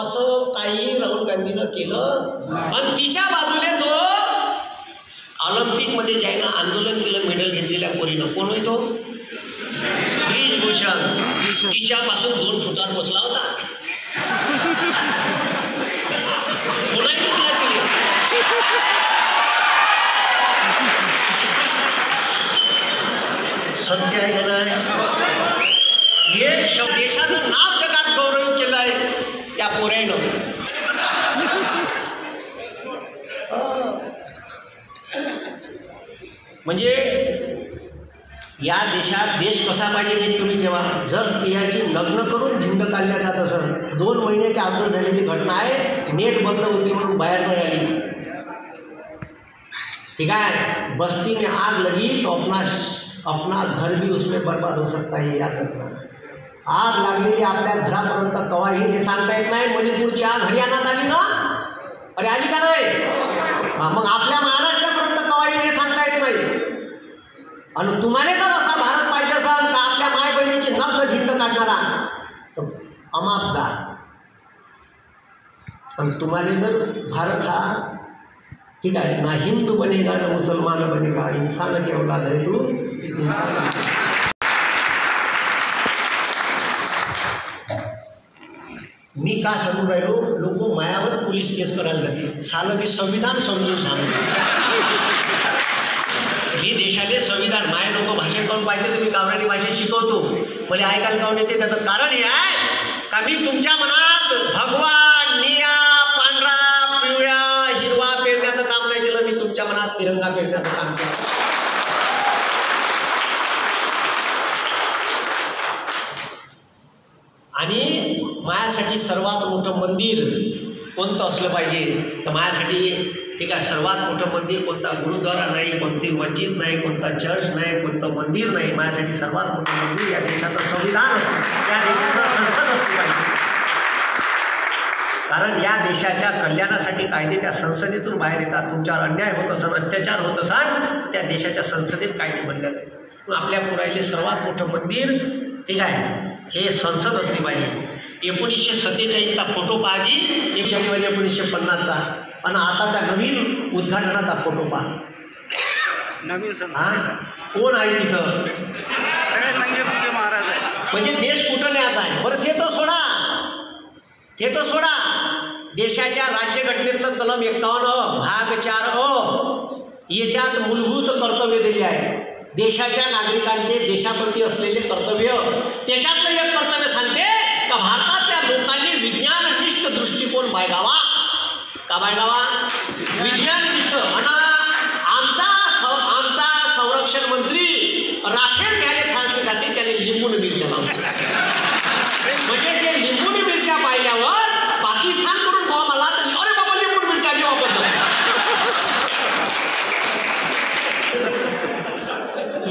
असं काही राहुल गांधीनं केलं. आणि तिच्या बाजूने तो ऑलिम्पिकमध्ये ज्यानं आंदोलन केलं मेडल घेतलेल्या पोरीनं. कोण होय तो? ब्रिज भूषण तिच्यापासून दोन फुटावर बसला होता कोणाही दिसला की सत्य आहे का नाही? एक शब्द देशाचं नाव जगात गौरव केलं आहे त्या पोऱ्यानं. म्हणजे या देशात देश कसा पाहिजे हे तुम्ही जेव्हा जर स्त्रियाची लग्न करून धिंड काढल्या जात असेल दोन महिन्याच्या अगोदर झालेली घटना आहे नेट बंद होती म्हणून बाहेर नाही आली. ठीक आहे? बस्ती में आग लगी तो अपना अपना घर भी उसमें बर्बाद हो सकता है याद रखना। आग लागलेली आपल्या घरापर्यंत कवा ते सांगता येत नाही मणिपूरची आग हरियाणात आली ना? अरे आली का नाही? हा, मग आपल्या महाराष्ट्रापर्यंत कवा ते सांगता येत नाही? आणि तुम्हाला जर असा भारत पाहिजे असाल तर आपल्या माय बहिणीची नग्न झिंड काढणारा? तर अमाप जा. आणि तुम्हाला जर भारत हा ठीक आहे ना हिंदू बनेगा ना मुसलमान बनेगा इंसान की औलाद है तू मी का सांगू राहिलो? लोक मायावर पोलीस केस करायला जाते सालं मी संविधान समजून सांगतो मी देशाले संविधान माय लोक भाषण करून पाहिजे तर मी गावरानी भाषा शिकवतो. मला ऐकायला काऊन येते त्याचं कारण हे आहे का मी तुमच्या मनात भगवान निळा पांढरा पिवळा हिरवा पेरण्याचं काम नाही केलं. मी तुमच्या मनात तिरंगा पेरण्याचं काम केलं. आणि माझ्यासाठी सर्वात मोठं मंदिर कोणतं असलं पाहिजे? तर माझ्यासाठी ठीक आहे सर्वात मोठं मंदिर कोणता? गुरुद्वारा नाही कोणती मस्जिद नाही कोणता चर्च नाही कोणतं मंदिर नाही. माझ्यासाठी सर्वात मोठं मंदिर या देशाचं संविधान असतं. या देशाचं संसद असली पाहिजे. कारण या देशाच्या कल्याणासाठी कायदे त्या संसदेतून बाहेर येतात. तुमच्यावर अन्याय होत असेल अत्याचार होत असाल त्या देशाच्या संसदेत कायदे बनल्या मग आपल्या पुरायले सर्वात मोठं मंदिर ठीक आहे हे संसद असली पाहिजे. एकोणीसशे सत्तेचाळीसचा फोटो पाहाजी एक जानेवारी एकोणीसशे पन्नासचा. आणि आताचा नवीन उद्घाटनाचा फोटो पहा. नवीन संसद हा? कोण आहे तिथं? महाराज आहे म्हणजे देश कुठं न्यायचा आहे. बरं ते तर सोडा. ते तर सोडा. देशाच्या राज्यघटनेतलं कलम एक्कावन्न भाग चार अ. याच्यात मूलभूत कर्तव्य दिले आहे. देशाच्या नागरिकांचे देशाप्रती असलेले कर्तव्य. त्याच्यातलं एक कर्तव्य सांगते का भारतातल्या लोकांनी विज्ञाननिष्ठ दृष्टिकोन बाळगावा. का बाळगावा? विज्ञाननिष्ठ. आणि आमचा आमचा संरक्षण मंत्री राफेल घ्यायला फ्रान्सने जाते त्याने लिंबून मिळते लावल्या म्हणजे ते लिंबून मिरच्या पाहिल्यावर पाकिस्तानकडून बॉम्ब आला तर अरे बाबा लिंबून मिरच्या आधी वापरतो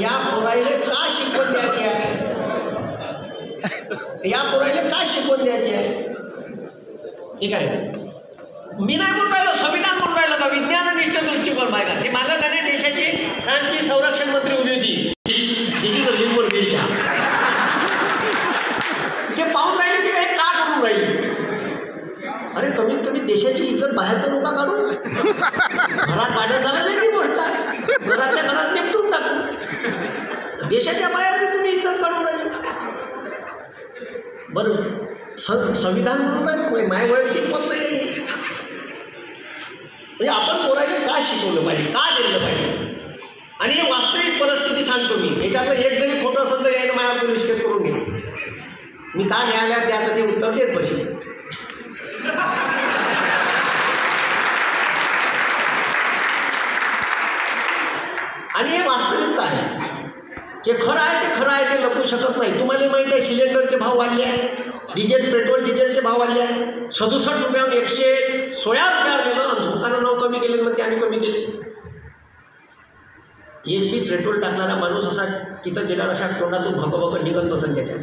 या पोराईले का शिकवण द्यायची आहे काय शिकवण द्यायची? आहे ठीक आहे. मी नाही म्हणून राहिलो संविधान म्हणून राहिलो का विज्ञाननिष्ठ दृष्टिकोन पाहिजे ते मागं का नाही देशाची फ्रान्सची संरक्षण मंत्री उभी होती? दिस इज ते पाहून राहिले की काही का करून राहील? अरे कमीत कमी देशाची इज्जत बाहेर तर नका काढू. घरात काढत झालं वेगळी गोष्ट घरातल्या घरात निपटून टाकू. देशाच्या बाहेर तुम्ही इज्जत काढून राहिले बरं. स- संविधान म्हणून नाही माय वैयक्तिक मत नाही. म्हणजे आपण पोरायला काय शिकवलं पाहिजे? का दिलं पाहिजे? आणि हे वास्तविक परिस्थिती सांगतो मी. याच्यातलं एक जरी खोटं असेल तर यायला माझ्या पोलीस केस करून घ्या. मी का न्यायालयात द्यायचं ते उत्तर देत बसेल आणि हे वास्तविकता आहे. जे खरं आहे ते खरं आहे ते लपू शकत नाही. तुम्हाला माहिती आहे सिलेंडरचे भाव वाढले आहे. डिझेल पेट्रोल डिझेलचे भाव वाढले आहे. सदुसष्ट रुपयाहून एकशे सोळा रुपयावर गेलं. आणि झोकानं नाव कमी केले म्हणते आम्ही कमी केले. एक बी पेट्रोल टाकणारा माणूस असा तिथं गेल्यावर अशा तोंडातून भक भक निघत बसेल त्याच्या.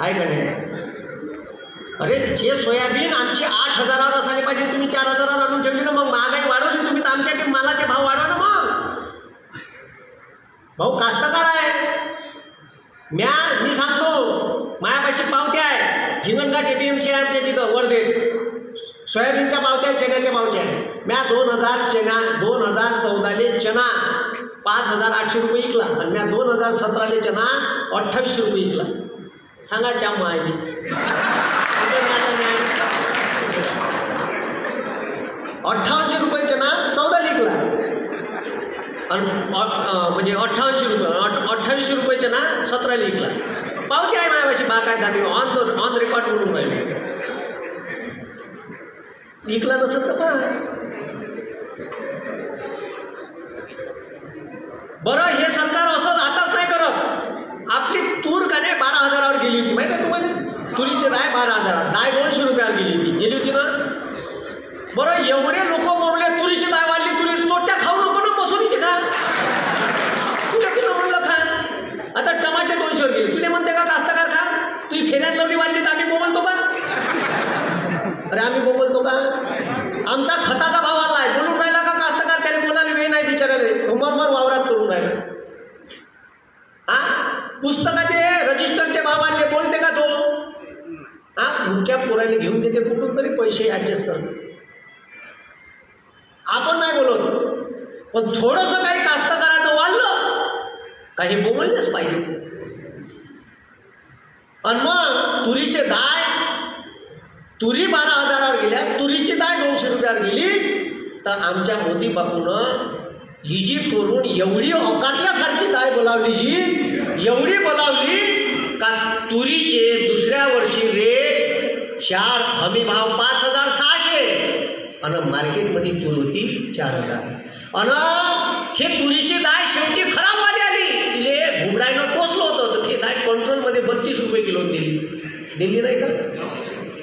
आहे का नाही? अरे जे सोयाबीन आमची आठ हजारावर असायला पाहिजे तुम्ही चार हजारावर आणून ठेवली ना मग महागाई वाढवली तुम्ही तर आमच्या मालाचे भाव वाढवा भाऊ कास्तकार आहे. म्या मी सांगतो मायापाशी पावत्या आहे. हिंगणघाट एपीएमसी आहे आमच्या तिथं वर्धेत. सोयाबीनच्या पावत्या चण्याच्या पावत्या म्या दोन हजार चना दोन हजार चौदाले चना पाच हजार आठशे रुपये विकला. आणि म्या दोन हजार सतराले चना अठ्ठावीसशे रुपये विकला. सांगा च्या माहिती अठ्ठावनशे रुपये चना चौदा विकला आणि म्हणजे अठ्ठावनशे रुपये अठ्ठावीसशे रुपयाचे ना सतराला विकला. पावती आहे माझ्यापाशी बागायत आम्ही ऑन द ऑन रेकॉर्ड म्हणून राहिले. विकला नसेल तर पहा बरं हे सरकार असंच आताच नाही करत. आपली तूर का नाही बारा हजारावर गेली होती. माहिती आहे तुम्हाला? तुरीचे दाय बारा हजार. दाय दोनशे रुपयावर गेली होती. गेली होती ना? बरं एवढे लोक मोरले आम्ही बोलतो का? आमचा खताचा भाव आला आहे. बोलून राहिला का कास्तकार? त्याला बोलायला वेळ नाही बिचारायला मरमर वावरात करून राहिला. हा पुस्तकाचे रजिस्टरचे भाव आणले. बोलते का तो? हा पुढच्या पोराला घेऊन देते. कुठून तरी पैसे ॲडजस्ट कर. आपण नाही बोलत. पण थोडंसं काही कास्तकाराचं वाढलं काही बोबललेच पाहिजे. आणि मग तुरीचे दाय तुरी बारा हजारावर गेल्या तुरीची डाळ दोनशे रुपयावर गेली. तर आमच्या मोदी बापूनं ही जी करून एवढी अवकातल्यासारखी डाळ बोलावली जी एवढी बोलावली का तुरीचे दुसऱ्या वर्षी रेट चार हमी भाव पाच हजार सहाशे. आणि मार्केटमध्ये तूर होती चार हजार. आणि हे तुरीची डाळ शेवटी खराब आली. आली तिले घुबडायनं टोचलं होतं. तर ते दाय कंट्रोलमध्ये बत्तीस रुपये किलो दिली. दिली नाही का?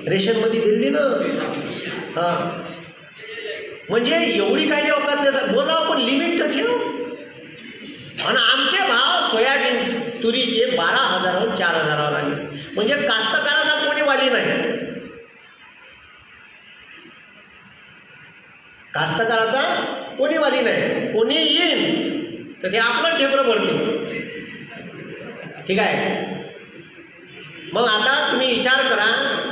रेशनमध्ये दिली ना? हां. म्हणजे एवढी काही अवकातल्या बोला आपण लिमिट तर ठेव. आणि आमचे भाव सोयाबीन तुरीचे बारा हजारावर चार हजारावर आले. म्हणजे कास्तकाराचा कोणी वाली नाही. कास्तकाराचा कोणी वाली नाही. कोणी येईन तर ते आपलं ढेबरं भरते ठीक आहे? मग आता तुम्ही विचार करा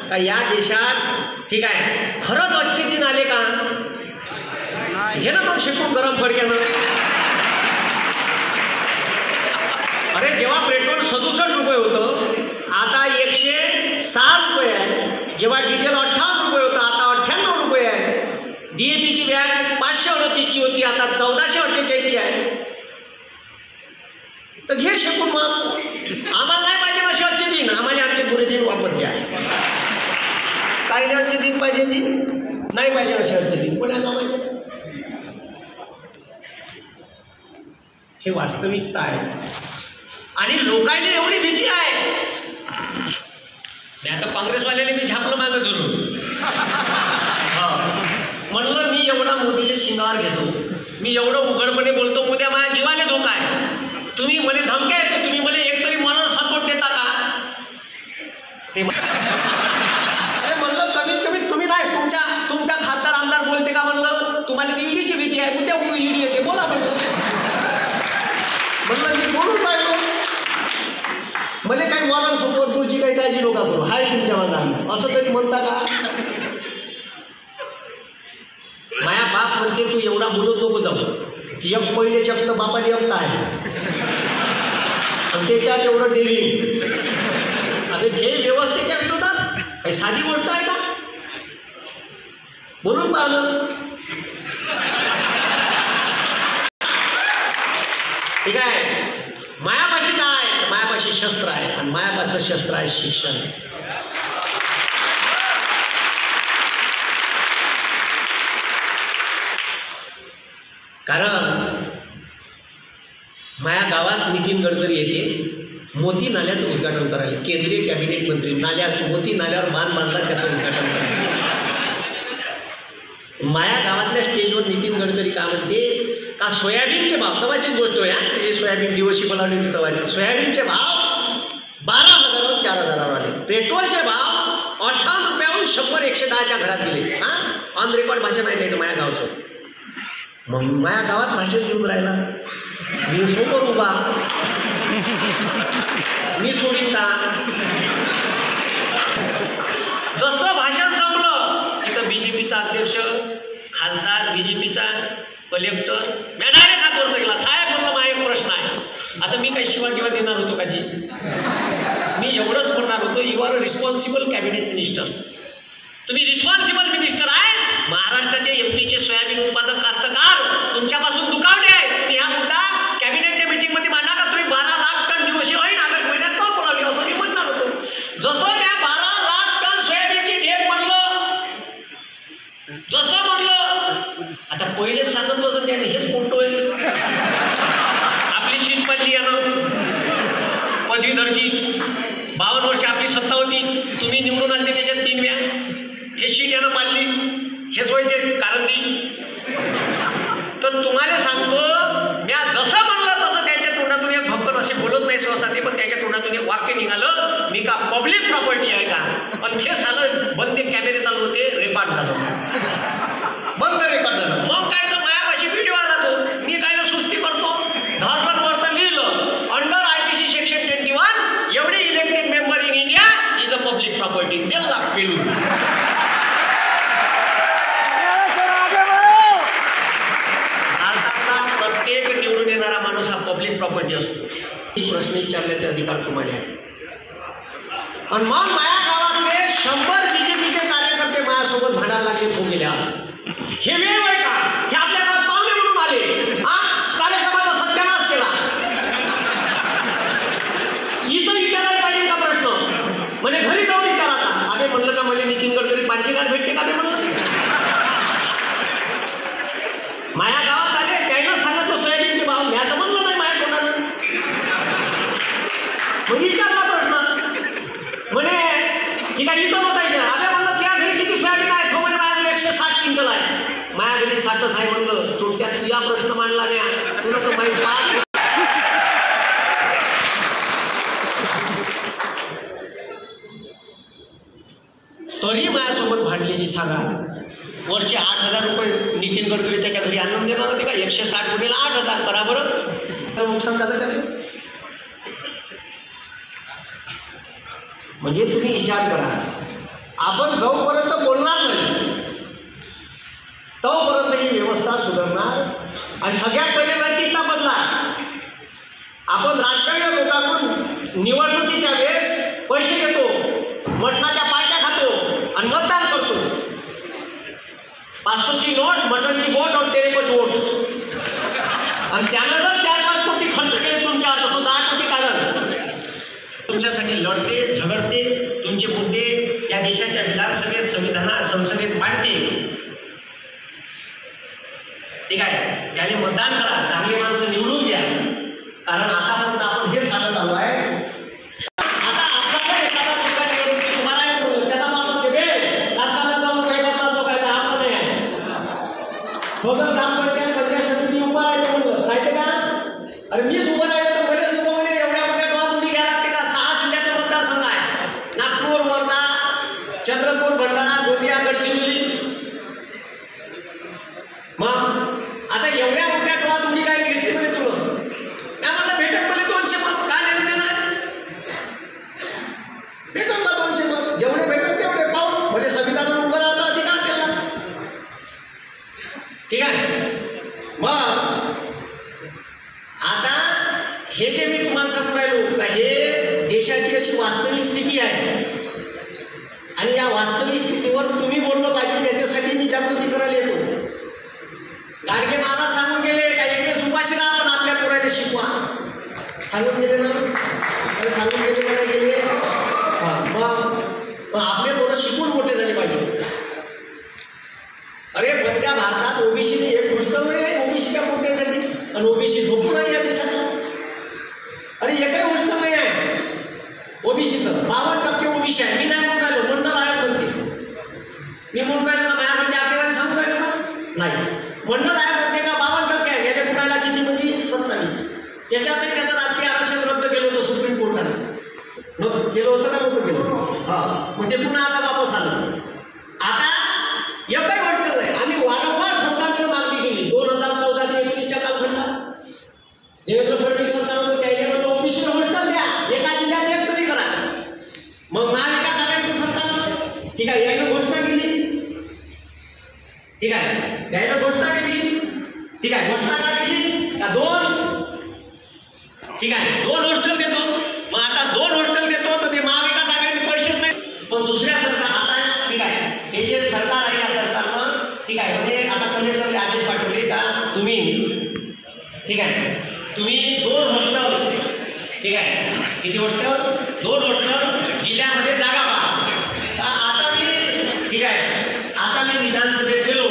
का या देशात ठीक आहे खरंच अच्छे दिन आले का? घे ना मग शिकून गरम फडक्यानं. अरे जेव्हा पेट्रोल सदुसष्ट रुपये होतं आता एकशे सहा रुपये आहे. जेव्हा डिझेल अठ्ठावन्न रुपये होतं आता अठ्ठ्याण्णव रुपये आहे. डी ए पीची बॅग पाचशे अडतीसची होती आता चौदाशे अठ्ठेचाळीसची आहे. तर घे शिकून मग. आम्हाला नाही पाहिजे असे आजचे दिन आम्हाला आमचे पुरे दिन वापर द्या दिन पाहिजे ती? नाही पाहिजे असे आजचे दिन कोणा कामाचे? हे वास्तविकता आहे. आणि लोकांनी एवढी भीती आहे. मी आता काँग्रेसवाल्याला मी झापलं मागं धरून. हा. म्हणलं मी एवढा मोदीच्या शिंगावर घेतो. मी एवढं उघडपणे बोलतो उद्या माझ्या जीवाला धोका आहे. तुम्ही मला धमक्या येते तुम्ही मला एकतरी मनावर सपोर्ट देता का? ते नाही तुमच्या तुमच्या खासदार आमदार बोलते का म्हणलं? तुम्हाला ती ईडीची भीती आहे. उद्या ईडी येते. बोला म्हणलं. म्हणलं मी बोलून पाहिलो मला काही वॉरन सपोर्ट तुझी काही काळजी नका करू. हाय तुमच्या माझा असं तरी म्हणता का? माया बाप म्हणते तू एवढा बोलत नको जाऊ. की एक पहिले शब्द बापाने एकटा आहे. आणि त्याच्यात एवढं डेली आता हे व्यवस्थेच्या विरोधात काही साधी गोष्ट आहे बोलून पाहिलं ठीक आहे? मायापाशी काय? मायापाशी शस्त्र आहे आणि मायापाचं शस्त्र आहे शिक्षण. कारण माया गावात नितीन गडकरी येते मोती नाल्याचं उद्घाटन करायला. केंद्रीय कॅबिनेट मंत्री नाल्यात मोती नाल्यावर मान मानला त्याचं उद्घाटन करायला. माया गावातल्या स्टेजवर नितीन गडकरी का म्हणते? का सोयाबीनचे भाव? तवाचीच गोष्ट आहे हा? जे सोयाबीन दिवशी बनवली होती तवाची. सोयाबीनचे भाव बारा हजारावर चार हजारावर आले. पेट्रोलचे भाव अठ्ठावन्न रुपयाहून शंभर एकशे दहाच्या घरात गेले. हा? ऑन रेकॉर्ड भाषण आहे त्याचं माया गावचं. मग माया गावात भाषेत येऊन राहिला. मी समोर उभा. मी सोडीन का जसं भाषण संपलं तिथं बी जे अध्यक्ष खासदार बी जे पीचा कलेक्टर मी डायरेक्ट हात वरती गेला साहेब म्हणलं माझा एक प्रश्न आहे. आता मी काही शिवा किंवा देणार होतो का जी? मी एवढंच म्हणणार होतो you are responsible cabinet minister तुम्ही रिस्पॉन्सिबल मिनिस्टर आहे महाराष्ट्राचे एमपीचे सोयाबीन उत्पादक कास्तकार तुमच्या पहिले सांगत पहिलेच त्याने हेच म्हणतोय आपली शीट पडली आहे ना. पदवीधरची. बावन्न वर्ष आपली सत्ता होती. तुम्ही निवडून आले त्याच्यात तीन व्या हे शीट यानं पाडली. हेच होय कारण दी तर तुम्हाला सांगतो मी जसं म्हणलं तसं त्यांच्या तोंडातून एक भक्कन असे बोलत नाही सहसा. ते पण त्याच्या तोंडातून एक वाक्य निघालं. मी का पब्लिक प्रॉपर्टी आहे का? पण हे झालं बंद कॅमेरे चालू होते रेकॉर्ड झालं बंद रेकॉर्ड झालं मग काय तर मायापाशी व्हिडिओ आला तो मी काय तर सुस्ती करतो धरलं वरतं लिहिलं under I P C section twenty one एवढे elected member in India is a public property दिला फिल्म भारतातला प्रत्येक निवडून येणारा माणूस हा पब्लिक प्रॉपर्टी असतो ही प्रश्न विचारण्याचे अधिकार तुम्हाला आहे आणि मग माया गावातले शंभर बीजेपीचे कार्यकर्ते माझ्यासोबत भांडायला लागले तो गेल्या हे वेळ आहे का हे आपल्या गावात पाहुणे म्हणून आले हा कार्यक्रमाचा सत्यानाश केला इथं विचारायला पाहिजे का प्रश्न म्हणजे घरी जाऊन विचारायचा अबे म्हणलं का मला नितीन गडकरी पाचशे कार्ड भेटते का बे म्हणलं माया गावात आले त्यानं सांगितलं सोयाबीनचे भाव मी आता म्हणलं नाही माया कोणानं मग विचारला प्रश्न म्हणे ठीक आहे इथं नव्हता विचार अबे म्हणलं त्या घरी किती सोयाबीन आहे तो म्हणे माझ्या एकशे साठ क्विंटल आहे माझ्या घरी साठच आहे म्हणलं चोट्यात तुझा प्रश्न मांडला नाही तुला तो माहीत पाठ तरी माझ्यासोबत भांडलीची सांगा. वरचे आठ हजार रुपये नितीन गडकरी त्याच्या घरी आणून देणार होते का? एकशे साठ गुणिला आठ हजार करा बरं. तर नुकसान झालं त्याचं? म्हणजे तुम्ही विचार करा. आपण जोपर्यंत बोलणार नाही तोपर्यंत ही व्यवस्था सुधारणार आणि सगळ्यात पहिले नैतिकता बदला. आपण राजकारणी लोकांकडून निवडणुकीच्या वेळेस पैसे घेतो मटणाच्या पार्ट्या खातो आणि मतदान करतो पाचशे की नोट मटन की बोट और तेरे को चोट. आणि त्यानं जर चार पाच कोटी खर्च केले तुमच्यावर तर तो दहा कोटी काढल. तुमच्यासाठी लढते झगडते तुमचे मुद्दे या देशाच्या विधानसभेत संविधानात संसदेत मांडते. ठीक आहे? त्याने मतदान करा. चांगली माणसं निवडून घ्या कारण आतापर्यंत आपण हेच सांगत आलो आहे आता आपल्याकडे एखादा मुलगा निवडणुकीत तुम्हाला एक बोललो, त्याचा बाप म्हणते, "बे, राजकारणात जाऊन काही करता असतो काय तर आपलं नाही आहे." तो जर ग्रामपंचायत पंचायत समिती उभा राहायचं म्हणलं राहायचं का अरे मीच उभं राहिलं तर पहिलेच उभं म्हणे एवढ्या मोठ्या डोळ्यात उडी घ्यायला लागते का सहा जिल्ह्याचं मतदारसंघ आहे नागपूर मग आता एवढ्या मोठ्या टोळा तुम्ही काय घेतली म्हणे तुला काय म्हणलं भेटत म्हणे दोनशे मत काय नाही देणार भेटत ना दोनशे मत जेवढे भेटत तेवढे पाहू म्हणजे संविधानावर उभं राहायचा अधिकार केला ठीक आहे मग आता हे जे मी तुम्हाला सांगून राहिलो का हे देशाची अशी वास्तविक स्थिती आहे. आणि या वास्तविक स्थितीवर तुम्ही बोललं पाहिजे याच्यासाठी मी जागृती करायला येतो. गाडगे महाराज सांगून गेले का एकच उपाशी राहा पण आपल्या पोराने शिकवा. सांगून गेले ना? सांगून गेले का नाही गेले मग मग आपले पोरं शिकून मोठे झाले पाहिजे. अरे पण त्या भारतात ओबीसीने एक गोष्ट नाही आहे ओबीसीच्या पोट्यासाठी. आणि ओबीसी झोपू नाही या देशात आणि एकही गोष्ट नाही आहे ओबीसीचं. बावन्न टक्के ओबीसी आहे. मी नाही म्हणून राहिलो. मंडल आयोग म्हणते मी म्हणून राहिलो माझ्या म्हणजे आकडेवारी सांगू राहिलो ना नाही. मंडल आयोग म्हणते का? बावन्न टक्के आहे. याच्या कुणाला किती म्हणजे सत्तावीस. त्याच्यातही त्याचं राजकीय आरक्षण रद्द केलं होतं सुप्रीम कोर्टाने मग केलं होतं का नव्हतं केलं हा मग ते पुन्हा आता वापस आलं आता एवढी गोष्ट नाही आम्ही वारंवार सरकारकडे मागणी केली दोन हजार चौदा ते एकवीसच्या कालखंडात देवेंद्र फडणवीस सरकार होतं त्याने म्हणलं ओबीसीला हॉस्टेल द्या एका जिल्ह्यात एक तरी करा मग महाविकास आघाडीचं सरकार ठीक आहे यानं घोषणा केली ठीक आहे यानं घोषणा केली ठीक आहे घोषणा का केली का दोन ठीक आहे दोन हॉस्टेल देतो मग आता दोन हॉस्टेल देतो तर ते महाविकास आघाडी पैसेच नाही पण दुसऱ्या सरकार आता ठीक आहे हे जे सरकार आहे या सरकारनं ठीक आहे म्हणजे आता कलेक्टरने आदेश पाठवले का तुम्ही ठीक आहे तुम्ही दोन हॉस्टेल ठीक आहे किती हॉस्टेल दोन हॉस्टेल जिल्ह्यामध्ये जागा पहा तर आता मी ठीक आहे आता मी विधानसभेत गेलो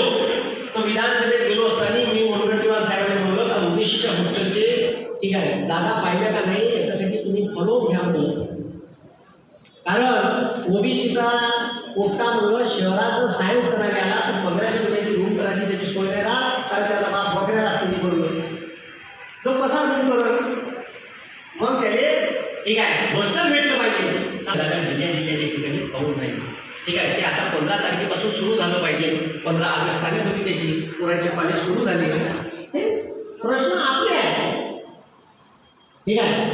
तर विधानसभेत गेलो असताना मी मुनगंटीवार साहेबांनी म्हणलं का ओबीसीच्या हॉस्टेलचे ठीक आहे. जागा पाहिल्या का नाही याच्यासाठी तुम्ही फॉलो घ्या म्हणून. कारण ओबीसीचा कोटा मुलं शहराचं सायन्स करायला आला तर पंधराशे रुपयाची रूम करायची त्याची सोय नाही राहत कारण त्याला बाप वगैरे लागते बरोबर तो कसा रूम करण मग त्याने ठीक आहे हॉस्टेल भेटलं पाहिजे. जागा जिल्ह्या जिल्ह्याच्या ठिकाणी पाहून नाही ठीक आहे ते आता पंधरा तारखेपासून सुरू झालं पाहिजे. पंधरा ऑगस्ट तारीख होती त्याची. पुराचे पाणी सुरू झाले. प्रश्न आपले ठीक आहे?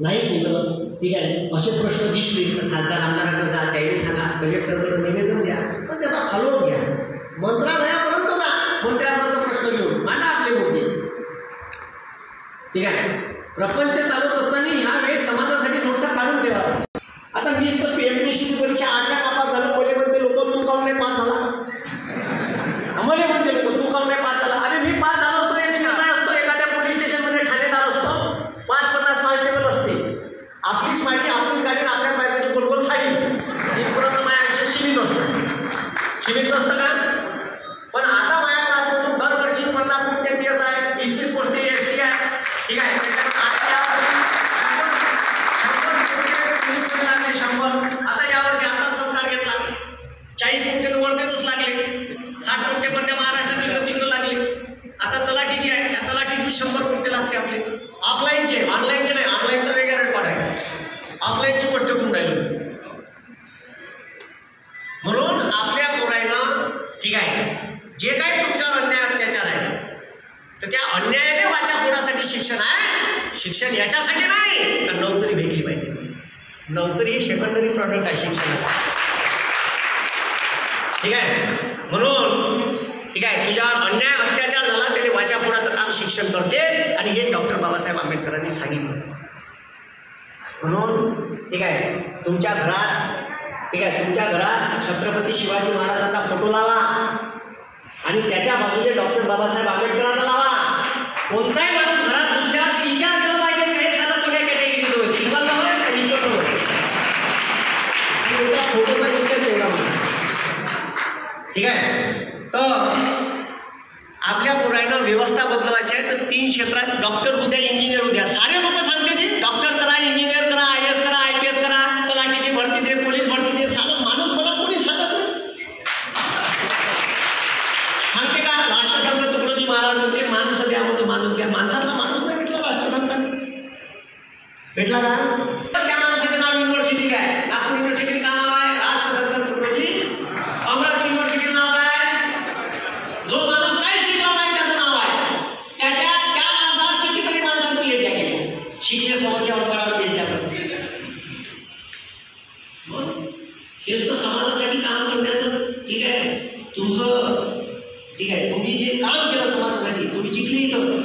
नाही केलं ठीक आहे. असे प्रश्न दिसले तर खासदार आमदाराकडे जा त्याने सांगा. कलेक्टरकडे निवेदन द्या. पण त्याचा फॉलोअप घ्या. मंत्रालयापर्यंत जा. मंत्र्यापर्यंत प्रश्न घेऊन? मांडा आपले मुद्दे. ठीक आहे? प्रपंच चालवत असताना ह्या वेळ समाजासाठी थोडासा काढून ठेवा. आता वीस तर एम पी सी परीक्षा आठव्या नापास झालं. पहिले म्हणते लोक तू काऊन नाही पास झाला. आम्हाला म्हणते लोक तू काऊन नाही पास झाला अरे मी पास झालो असतो एक कसा असतो एखाद्या पोलीस स्टेशनमध्ये ठाणेदार असतो पाच पन्नास कॉन्स्टेबल असते आपलीच माहिती आपलीच गाडी आणि आपल्याच बायकोची गोलगोल साडी इथपर्यंत माझ्या आयुष्य सीमित असतं सीमित नसतं का? पण आता माझ्या क्लासमधून दरवर्षी पन्नास टक्के पी एस आहे वीस वीस कोटी एस टी आहे. ठीक आहे? आता यावर्षी शंभर लागले शंभर. आता यावर्षी आता सरकार घेतला. चाळीस टक्के तर वर्धेतच लागले. साठ टक्के पण त्या महाराष्ट्रात तिकडं तिकडं लागले. आता तलाठी जी आहे. त्या तलाठीत बी शंभर टक्के लागते आपले. ऑफलाईनचे ऑनलाईनचे नाही. ऑनलाईनचं वेगळा रेकॉर्ड आहे ऑफलाईनची गोष्ट करून राहिलो. आपल्या पोरायनं ठीक आहे जे काही तुमच्यावर अन्याय अत्याचार आहे तर त्या अन्यायाने वाचा फोडासाठी शिक्षण आहे. शिक्षण याच्यासाठी नाही तर नोकरी भेटली पाहिजे. नोकरी हे सेकंडरी प्रॉडक्ट आहे शिक्षणाचा. ठीक आहे? म्हणून ठीक आहे तुझ्यावर अन्याय अत्याचार झाला त्याने वाचा फोडाचं काम शिक्षण करते आणि हे डॉक्टर बाबासाहेब आंबेडकरांनी सांगितलं. म्हणून ठीक आहे तुमच्या घरात ठीक आहे तुमच्या घरात छत्रपती शिवाजी महाराजांचा फोटो लावा. आणि त्याच्या बाजूने डॉक्टर बाबासाहेब आंबेडकरांचा लावा. कोणताही माणूस घरात घुसल्यावर विचार केला पाहिजे की हे साधं कुठल्या कॅटेगरीत सिंगल होय ठीक आहे? तर आपल्या पोरांना व्यवस्था बदलवायची आहे तर तीन क्षेत्रात डॉक्टर उद्या इंजिनियर उद्या. सारे लोक सांगते डॉक्टर करा इंजिनियर करा आय एस करा आय पी एस करा तलाठीची भरती दे पोलीस भरती दे साधं माणूस मला कोणी सांगत नाही सांगते का राष्ट्रसंत तुकडोजी महाराज म्हणते माणूस द्या म्हणजे माणूस द्या माणसातला माणूस नाही भेटला राष्ट्रसंतांनी भेटला का तर त्या माणसाचं नाव युनिव्हर्सिटी काय नागपूर युनिव्हर्सिटी का नाव आहे राष्ट्रसंत तुकडोजी अमरावती युनिव्हर्सिटी नाव काय जो माणूस काय शिकला आहे तुमचं ठीक आहे तुम्ही जे काम केलं समाजासाठी तुम्ही शिकली इथं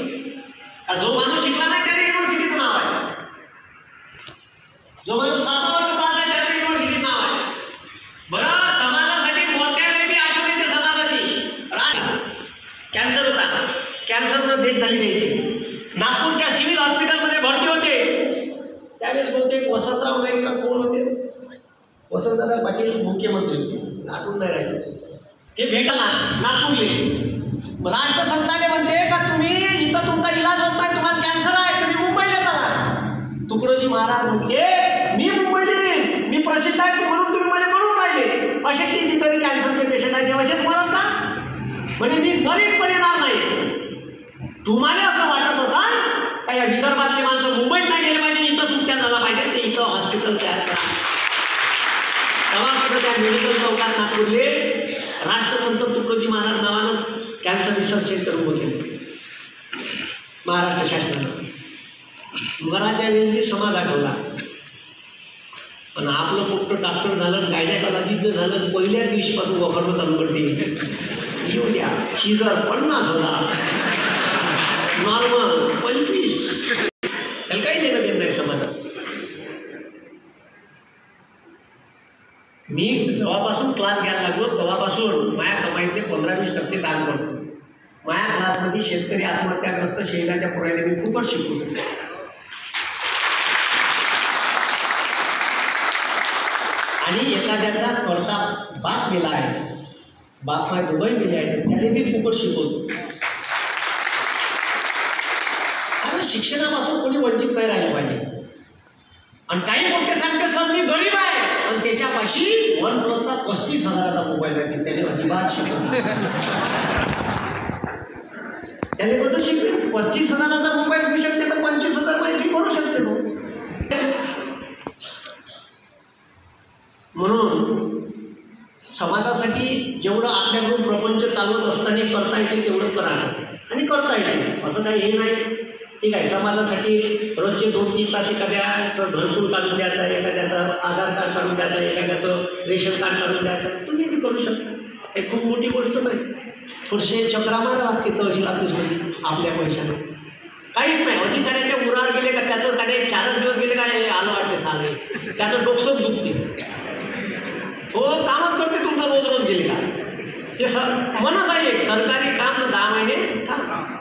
का जो माणूस शिकला नाही त्याला युनिव्हर्सिटीचं नाव आहे जो माणूस सात वर्ष पास आहे त्याला युनिव्हर्सिटीचं नाव आहे बरं समाजासाठी मोठ्या वेळी आठवण येते समाजाची कॅन्सर होता कॅन्सरनं डेथ झाली द्यायची नागपूरच्या सिव्हिल हॉस्पिटलमध्ये भरती होते त्यावेळेस बहुतेक वसंतराव नाईक का कोण होते? वसंतदादा पाटील मुख्यमंत्री होते. आठवून नाही राहिले ते भेटाला नागपूरले राष्ट्रसंताने म्हणते का तुम्ही इथं तुमचा इलाज होत नाही तुम्हाला कॅन्सर आहे तुम्ही मुंबईला चला. तुकडोजी महाराज म्हणते मी मुंबईला येईन मी प्रसिद्ध आहे म्हणून तुम्ही मला म्हणून राहिले. असे कितीतरी कॅन्सरचे पेशंट आहेत ते असेच मरण ना. म्हणजे मी मरीन परिणाम येणार नाही. तुम्हाला असं वाटत असाल का या विदर्भातली माणसं मुंबईत नाही गेले पाहिजे इथंच उपचार झाला पाहिजे? ते हॉस्पिटल तयार करा. तेव्हा त्या मेडिकल चौकात नागपूरले राष्ट्रसंत तुकडोजी महाराज नावानंच कॅन्सर रिसर्च सेंटर उभं केलं. महाराष्ट्र शासनानं. मराठ्या समाज आठवला पण आपलं फक्त डॉक्टर झालं गायनॅकॉलॉजिस्ट झालं पहिल्या दिवशीपासून वखरणं चालू करते. येऊ द्या सीझर पन्नास हजार. नॉर्मल पंचवीस त्याला काही देणं देत नाही समाजात मी जेव्हापासून क्लास घ्यायला लागलो तेव्हापासून माया कमाईतले पंधरा वीस टक्के दान करतो. माया क्लासमध्ये शेतकरी आत्महत्याग्रस्त शहराच्या पुरायला मी खूपच शिकवतो. आणि एखाद्याचा स्पर्धा बाप मेला आहे बाप माय दुबई मेले आहे त्याने मी खूपच शिकवतो. आता शिक्षणापासून कोणी वंचित नाही राहिलं पाहिजे. आणि काही मोठे सांगते सर मी गरीब आहे. त्याच्यापाशी वन प्लसचा पस्तीस हजाराचा मोबाईल आहे त्याने अजिबात शिकवलं त्याने कसं शिकले पस्तीस हजाराचा मोबाईल घेऊ शकते तर पंचवीस हजार माहिती करू शकते तो. म्हणून समाजासाठी जेवढं आपल्याकडून प्रपंच चालवत असताना करता येते तेवढं करायचं. आणि करता येते असं काही हे नाही. ठीक आहे समाजासाठी रोजचे दोन तीन तास एखाद्याचं घरकुल काढून द्यायचं एखाद्याचं आधार कार्ड काढून द्यायचं एखाद्याचं रेशन कार्ड काढून द्यायचं. तुम्ही बी करू शकता. हे खूप मोठी गोष्ट नाही थोडेसे चक्रा मारा लागते तहसील ऑफिसमध्ये आपल्या पैशाने. काहीच नाही. अधिकाऱ्याच्या उरावर गेले का त्याचं त्याने चारच दिवस गेले काय आलं वाटते साले त्याचं डोकसंच दुखते तो हो, कामच करते तुमचं रोज रोज गेले का? ते सर मनच आहे सरकारी काम दहा महिने काम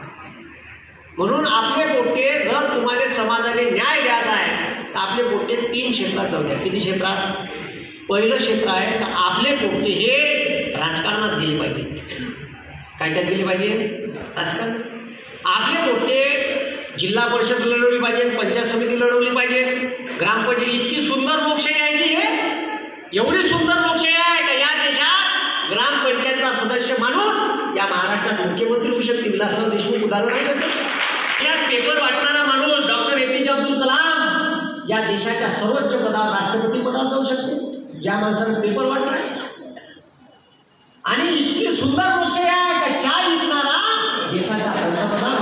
म्हणून आपले पोट्टे जर तुम्हाला समाजाने न्याय द्यायचा आहे तर आपले पोट्टे तीन क्षेत्रात जाऊ द्या. किती क्षेत्रात? पहिलं क्षेत्र आहे तर आपले पोट्टे हे राजकारणात गेले पाहिजे. कायच्यात गेले पाहिजे? राजकारण. आपले पोट्टे जिल्हा परिषद लढवली पाहिजे पंचायत समिती लढवली पाहिजे. ग्रामपंचायत इतकी सुंदर लोकशाही आहे की हे. एवढी सुंदर लोकशाही आहे का या देशात ग्रामपंचायतचा सदस्य माणूस या महाराष्ट्रात मुख्यमंत्री होऊ शकते विलासराव देशमुख उदाहरण आहे त्याचं. पेपर वाटणारा माणूस doctor A P J Abdul Kalam या देशाच्या सर्वोच्च पदावर राष्ट्रपती पदावर जाऊ शकते. ज्या माणसानं पेपर वाटणार आणि इतकी सुंदर लोकशाही आहे का चाय विकणारा देशाचा पंतप्रधान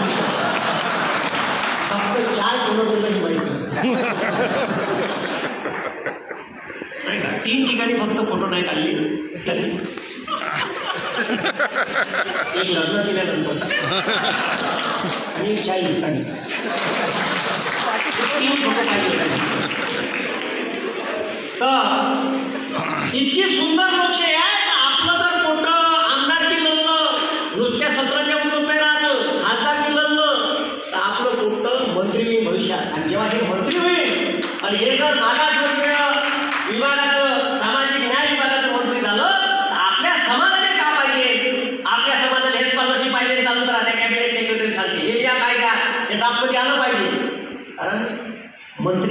फक्त चार किलोमीटर ही माहिती. तीन ठिकाणी फक्त फोटो नाही काढले. एक लग्न केल्यानंतर. आणि चाय तीन फोटो काढले तर इतकी सुंदर लोकशाही आहे आपलं जर मोठं आमदारकी लढलं नुसत्या सत्राच्या उठून नाही राहतं खासदारकी लढलं तर आपलं मोठं मंत्री होईल भविष्यात? आणि जेव्हा हे मंत्री होईल आणि हे जर मागास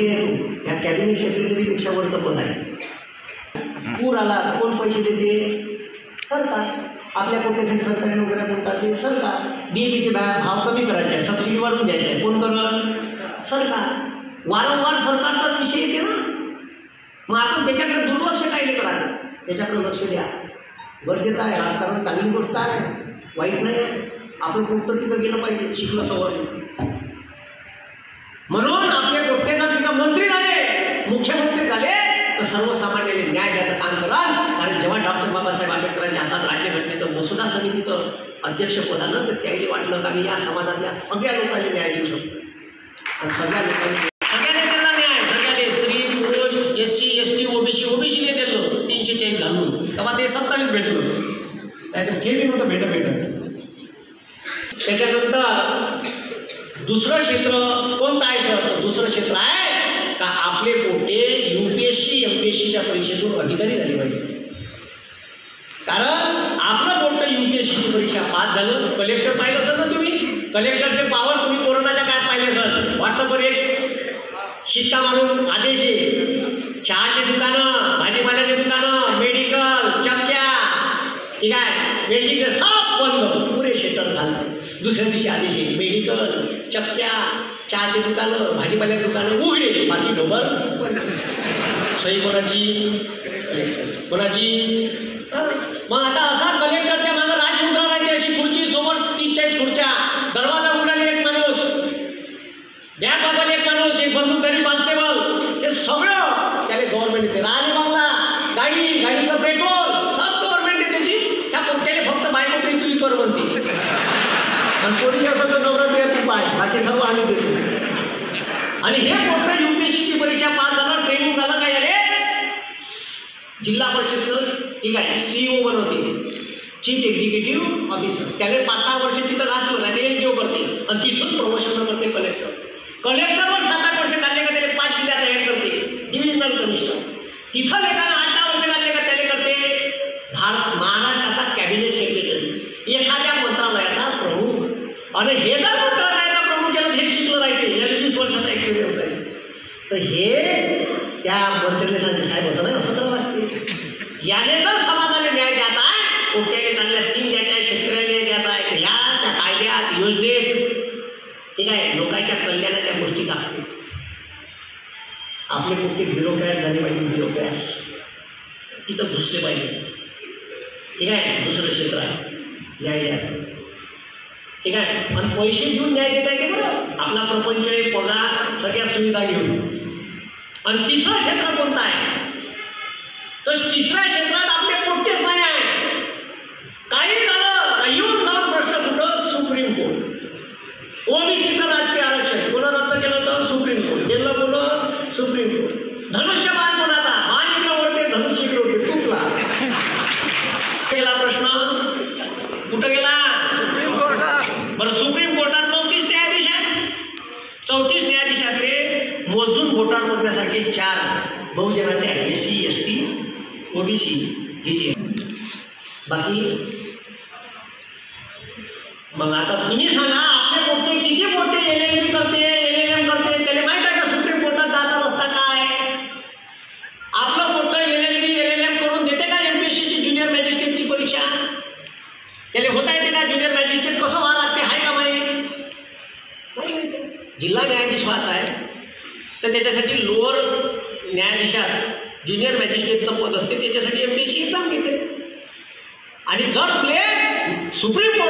मंत्री आहे तो? या कॅबिनेट सेक्रेटरीपेक्षा वरचं पद आहे? पूर आला कोण पैसे देते? सरकार आपल्या कोट्यासाठी सरकारी नोकऱ्या बोलतात ते सरकार बीएपीचे भाव कमी करायचे आहे सबसिडी वाढवून द्यायचे आहे कोण करत सरकार वारंवार सरकारचाच विषय येते ना. मग आपण त्याच्याकडे दुर्लक्ष कायले करायचं? त्याच्याकडे लक्ष द्या. गरजेचं आहे राजकारण चांगली गोष्ट आहे. वाईट नाही आहे. आपण कुठं तिथं गेलं पाहिजे? शिकलं सवय. म्हणून आपले पोट्टे जर तिथं मंत्री झाले मुख्यमंत्री झाले तर सर्वसामान्यांनी न्याय द्यायचं काम कराल कारण जेव्हा डॉक्टर बाबासाहेब आंबेडकरांच्या हातात प्रजा समितीचं अध्यक्षपद आलं तर त्याही वाटलं का मी या समाजातल्या सगळ्या लोकांनी न्याय देऊ शकतो आणि सगळ्या लोकांनी सगळ्या नेत्यांना न्याय. सगळ्या स्त्री पुरुष S C S T OBC ओबीसीने दिलं. तीनशे चाळीस घालून. तेव्हा ते सत्तावीस भेटलं नाहीतर ते बी नव्हतं भेट भेटत त्याच्यानंतर दुसरं क्षेत्र कोणतं आहे सर तर दुसरं क्षेत्र आहे का आपले पोटे युपीएससी एमपीएससीच्या परीक्षेतून अधिकारी झाले पाहिजे. कारण आपलं पोट युपीएससीची परीक्षा पास झालं कलेक्टर पाहिलं असेल ना तुम्ही? कलेक्टरचे पावर तुम्ही कोरोनाच्या काळात पाहिले असेल. व्हॉट्सअपवर एक शिक्का मारून आदेश आहे. चहाचे दुकानं भाजीपाल्याचे दुकानं मेडिकल चक्क्या ठीक आहे? मेडिकलचे सब बंद पुरे क्षेत्रात झालं दुसऱ्या दिवशी आदेश आहे. मेडिकल चक्क्या चहाचे दुकानं भाजीपाल्याचे दुकानं उघडे बाकी ढोबर. सही कोणाची? कोणाची? मग आता असा कलेक्टरच्या मागं राजमुद्रा राहते अशी खुर्ची समोर तीस चाळीस खुर्च्या. दरवाजा उघडाले एक माणूस. बॅग बाबाले एक माणूस एक बंदूकधारी कॉन्स्टेबल. हे सगळं त्याला गव्हर्नमेंट देते. राहिले बंगला गाडी गाडीचं पेट्रोल सब गव्हर्नमेंट देते त्याची त्या पोट्याने फक्त बायको तरी तुझी कर म्हणते आणि कोणी असं तर नवरात्र तू पाय बाकी सर्व आम्ही देतो. आणि हे मोठं युपीएससीची परीक्षा पास झालं ट्रेनिंग झालं काय रे? जिल्हा परिषद ठीक आहे सीईओ बनवते. चीफ एक्झिक्युटिव्ह ऑफिसर त्याला पाच सहा वर्ष तिथं घासलं आणि एल करते. आणि तिथून प्रमोशन करते कलेक्टर कलेक्टरवर सात आठ वर्ष काढले का त्याला पाच जिल्ह्याचा हेड करते. डिव्हिजनल कमिशनर तिथं एखादा आठ दहा वर्ष काढले का त्याला करते? भारत महाराष्ट्राचा कॅबिनेट सेक्रेटरी एखाद्या मंत्रालयाचा प्रमुख. आणि हे जर मंत्रालयाचा प्रमुख केलं हे शिकलं राहते याला वीस वर्षाचा एक्सपिरियन्स आहे तर हे त्या मंत्र्याने सांगते साहेब असं नाही असं करावं लागते. याने जर समाजाला न्याय द्यायचा आहे चांगल्या स्कीम द्यायच्या आहे शेतकऱ्याला द्यायचा आहे ह्या त्या कायद्यात योजनेत ठीक आहे लोकांच्या कल्याणाच्या गोष्टी टाकते आपले कुठे ब्युरोक्रॅट झाले पाहिजे ब्युरोक्रॅट्स तिथं घुसले पाहिजे. ठीक आहे दुसरं क्षेत्र आहे न्याय द्यायचं. ठीक आहे आणि पैसे घेऊन न्याय देता येते बरं. आपला प्रपंच पगार सगळ्या सुविधा घेऊन. आणि तिसरं क्षेत्र कोणतं आहे? तर तिसऱ्या क्षेत्रात आपले कोणतेच नाही आहे. काही झालं काही येऊन जाऊन प्रश्न कुठं सुप्रीम कोर्ट. ओबीसी राजकीय आरक्षण कोणा रद्द केलं होतं सुप्रीम कोर्ट गेलं कोण सुप्रीम कोर्ट धनुष्यबाण कोणाचा मान इकडे ओढते धनुष्य इकडे ओढते तुटला गेला प्रश्न कुठं गेला सुप्रीम कोर्टात बरं सुप्रीम कोर्टात चौतीस न्यायाधीश आहेत चौतीस न्यायाधीशातले मोजून बोटात मोजण्यासारखे चार बहुजनाचे आहेत S C S T OBC ही जी आहे. बाकी मग आता तुम्ही सांगा आपले मोठे किती मोठे एल एल बी करते एल एल एम करते त्याला माहीत आहे का सुप्रीम कोर्टात जाता रस्ता काय आपलं मोठं L L B L L M करून देते का एम पी एस सीची ज्युनियर मॅजिस्ट्रेटची परीक्षा त्याला होता येते का ज्युनियर मॅजिस्ट्रेट कसं व्हा लागते हाय का माहीत जिल्हा न्यायाधीश व्हायचा आहे तर त्याच्यासाठी लोअर न्यायाधीशात ज्युनियर मॅजिस्ट्रेटचं पद असते त्याच्यासाठी एम पी सी एक्झाम घेते. आणि जर तुले सुप्रीम